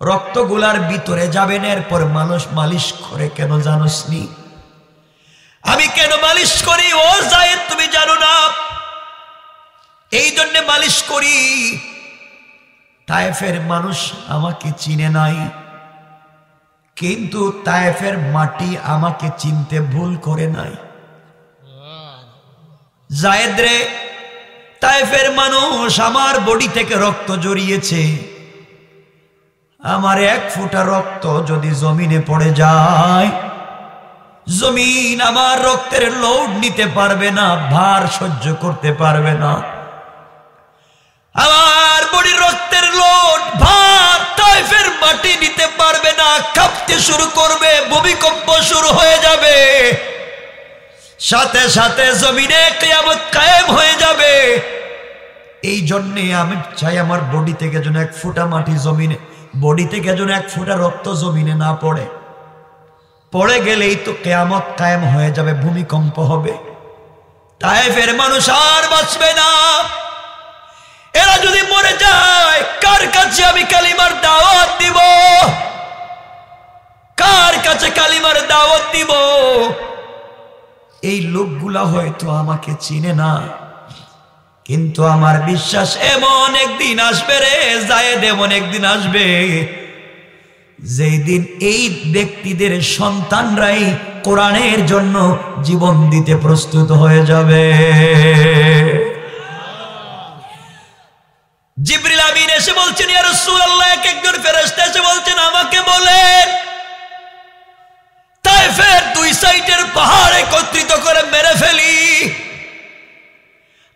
রক্তগুলার ভিতরে যাবেন, এরপর মানুষ মালিশ করে কেন জানোসনি? আমি কেন মালিশ করি? ও জায়েদ, তুমি জানো না এই জন্য মালিশ করি। তায়েফের মানুষ আমাকে চিনে নাই। কিন্তু তায়েফের মাটি আমাকে চিনতে ভুল করে নাই। জায়েদ রে, তায়েফের মানুষ আমার বডি থেকে রক্ত জড়িয়েছে। আমার এক ফুটা রক্ত যদি জমিনে পড়ে যায়, জমিন আমার রক্তের লোড নিতে পারবে না, ভার সহ্য করতে পারবে না। আমার বড়ি রক্তের লোড ভার তাইফের মাটি নিতে পারবে না, কাঁপতে শুরু করবে, ভূমিকম্প শুরু হয়ে যাবে। সাথে সাথে জমিনে কেয়ামত কায়েম হয়ে যাবে। এই জন্যে আমি চাই আমার বডি থেকে যেন এক ফুটা মাটি জমিনে বডি থেকে যেন এক ফোঁটা রক্ত জমিনে না পড়ে। পড়ে গেলেই তো কেয়ামত কায়েম হয়ে যাবে, ভূমিকম্প হবে। তাই ফের মানুষ আর বাঁচবে না। এরা যদি মরে যায়, কার কাছে আমি কালিমার দাওয়াত দিব? কার কাছে কালিমার দাওয়াত দিব? এই লোকগুলা হয়তো আমাকে চিনে না, কিন্তু আমার বিশ্বাস এমন একদিন আসবে রে, জায়েদ এমন একদিন আসবে, যেই দিন এই ব্যক্তিদের সন্তানরাই কোরআনের জন্য জীবন দিতে প্রস্তুত হয়ে যাবে। জিবরিল আমিন এসে বলছেন এক একজন ফেরেশতা এসে বলছেন, আমাকে বলেন তাইফের দুই সাইডের পাহাড় একত্রিত করে মেরে ফেলি।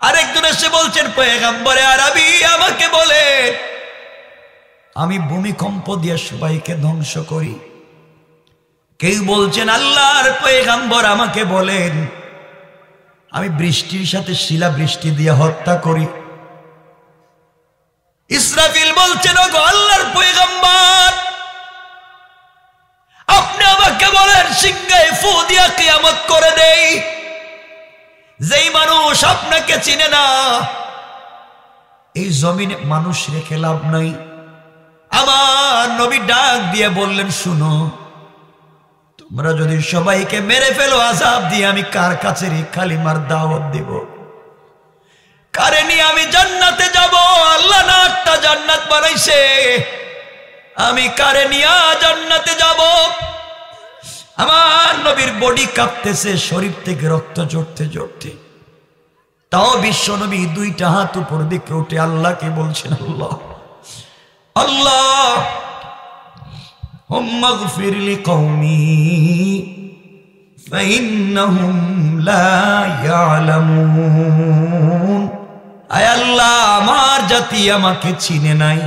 আরেকজন এসে বলছেন, পয়গাম্বরে আরবি আমাকে বলেন আমি ভূমিকম্প দিয়ে সবাইকে ধ্বংস করি। কেউ বলছেন, আল্লাহর পয়গাম্বর আমাকে বলেন, আমি বৃষ্টির সাথে শিলা বৃষ্টি দিয়ে হত্যা করি। ইসরাফিল বলছেন, ওগো আল্লাহর পয়গাম্বর, আপনি আমাকে বলেন, সিংহায় ফু দিয়া কিয়ামত করে দেই। যেই মানুষ আপনাকে চিনে না, এই জমিনে মানুষ রেখে লাভ নাই। আমার নবী ডাক দিয়ে বললেন, শুনো, তোমরা যদি সবাইকে মেরে ফেলো, আজাব দিয়ে আমি কার কাছে কালিমার দাওয়াত দেব? কারে নিয়ে আমি জান্নাতে যাব আল্লাহ না একটা জান্নাত বানাইছে আমি কারে নিয়ে জান্নাতে যাব আমার নবীর বডি কাঁপতেছে শরীর থেকে রক্ত জড়তে জড়তে তাও বিশ্ব নবী দুইটা হাত উপর দিকে উঠে আল্লাহকে বলছেন আল্লাহ আল্লাহ হুম্মা গফির লিকৌমি فإنهم لا يعلمون আল্লাহ, আমার জাতি আমাকে চিনে নাই।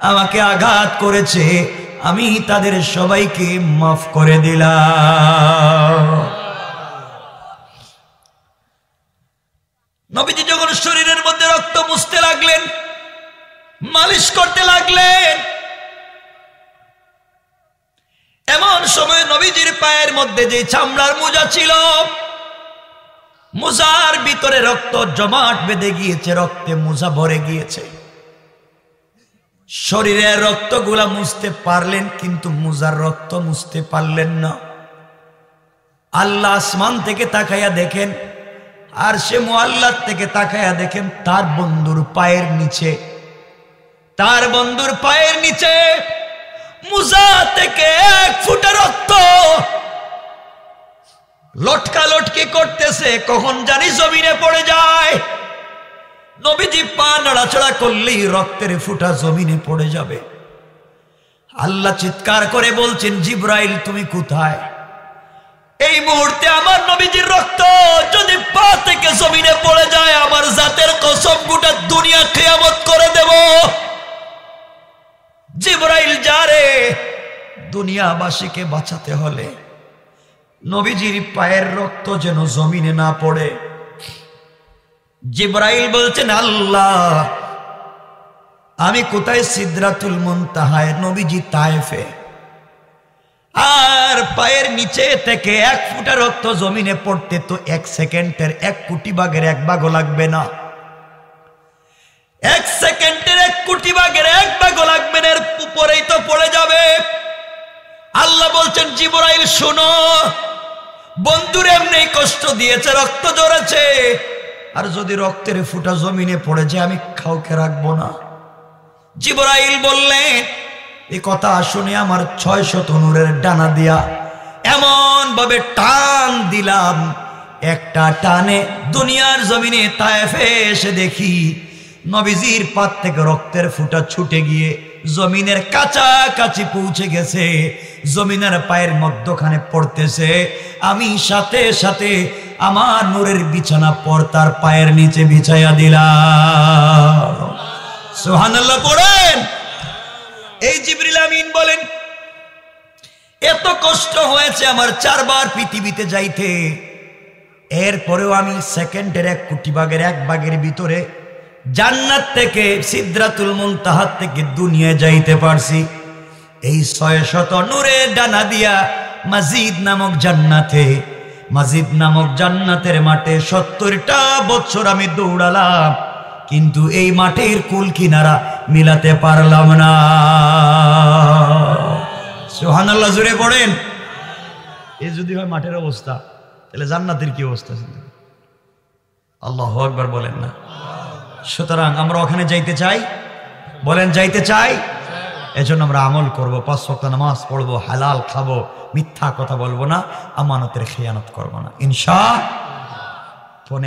আমাকে আঘাত করেছে। আমি তাদের সবাইকে মাফ করে দিলাম। যখন শরীরের মধ্যে রক্ত মুছতে লাগলেন, মালিশ করতে লাগলেন, এমন সময় নবীজির পায়ের মধ্যে যে চামড়ার মোজা ছিল মোজার ভিতরে রক্ত, জমাট বেঁধে গিয়েছে, রক্তে মোজা ভরে গিয়েছে। শরীরের রক্তগুলা মুছতে পারলেন, কিন্তু মুজার রক্ত মুছতে পারলেন না। আল্লাহ আসমান থেকে তাকাইয়া দেখেন, আর সে মোয়াল্লার থেকে তাকাইয়া দেখেন, তার বন্ধুর পায়ের নিচে। তার বন্ধুর পায়ের নিচে মুজা থেকে এক ফুটা রক্ত। লটকা লটকি করতেছে, কখন জানি জমিনে পড়ে যায়। নবীজি পা নড়াচড়া করলেই রক্তের ফুটা জমিনে পড়ে যাবে। আল্লাহ চিৎকার করে বলছেন, জিব্রাইল, তুমি কোথায়? এই মুহূর্তে আমার নবীজির রক্ত যদি পা থেকে জমিনে পড়ে যায়, আমার জাতের কসম গোটা দুনিয়া খেয়ামত করে দেব। জিব্রাইল যারে দুনিয়াবাসীকে বাঁচাতে হলে নবীজির পায়ের রক্ত যেন জমিনে না পড়ে। জিব্রাইল বলছেন, আল্লাহ, আমি কোথায় সিদ্রাতুল মুনতাহায়? নবীজি তায়েফে। আর পায়ের নিচে থেকে এক ফুটা রক্ত জমিনে পড়তে তো এক সেকেন্ডের এক কোটি ভাগের এক ভাগও লাগবে না। এক সেকেন্ডের এক কোটি ভাগের এক ভাগও লাগবে না, এর উপরেই তো পড়ে যাবে। আল্লাহ বলছেন, জিবরাইল, শোনো। বন্ধুর এমনি কষ্ট দিয়েছে, রক্ত জড়েছে আর যদি রক্তের ফুটা জমিনে পড়ে যায়, আমি কাউকে রাখব না। জিবরাইল বললেন এই কথা শুনে আমার ছয় শত নূরের ডানা দিয়া এমন ভাবে টান দিলাম। একটা টানে দুনিয়ার জমিনে তায়েফে এসে দেখি, নবীজির পাত থেকে রক্তের ফুটা ছুটে গিয়ে জমিনের কাছাকাছি পৌঁছে গেছে। জমিনের পায়ের মধ্যখানে পড়তেছে। আমি সাথে সাথে আমার নূরের বিছানা পর তার পায়ের নিচে বিছাইয়া দিলাম। সোহানাল্লাহ পড়েন। এই জিবরিল আমিন বলেন, এত কষ্ট হয়েছে আমার চারবার পৃথিবীতে যাইতে। এরপরেও আমি সেকেন্ডের এক কোটি ভাগের এক ভাগের ভিতরে জান্নাত থেকে সিদ্রাতুল মুনতাহাত থেকে দুনিয়া যাইতে পারছি। এই ছয় শত নূরের ডানা দিয়া মাজিদ নামক জান্নাতে, মাজিদ নামক জান্নাতের মাঠে সত্তরটা বছর আমি দৌড়ালাম, কিন্তু এই মাঠের কুল কিনারা মিলাতে পারলাম না। সোহানাল্লাহ জুড়ে পড়েন। এ যদি হয় মাঠের অবস্থা, তাহলে জান্নাতের কি অবস্থা। আল্লাহ একবার বলেন না। সুতরাং আমরা ওখানে যাইতে চাই। বলেন, যাইতে চাই। এজন্য আমরা আমল করব, পাঁচ শক্ত নামাজ পড়ব, হালাল খাব, মিথ্যা কথা বলব না, আমানতের খেয়ানত করব না। ইনশা ফোনে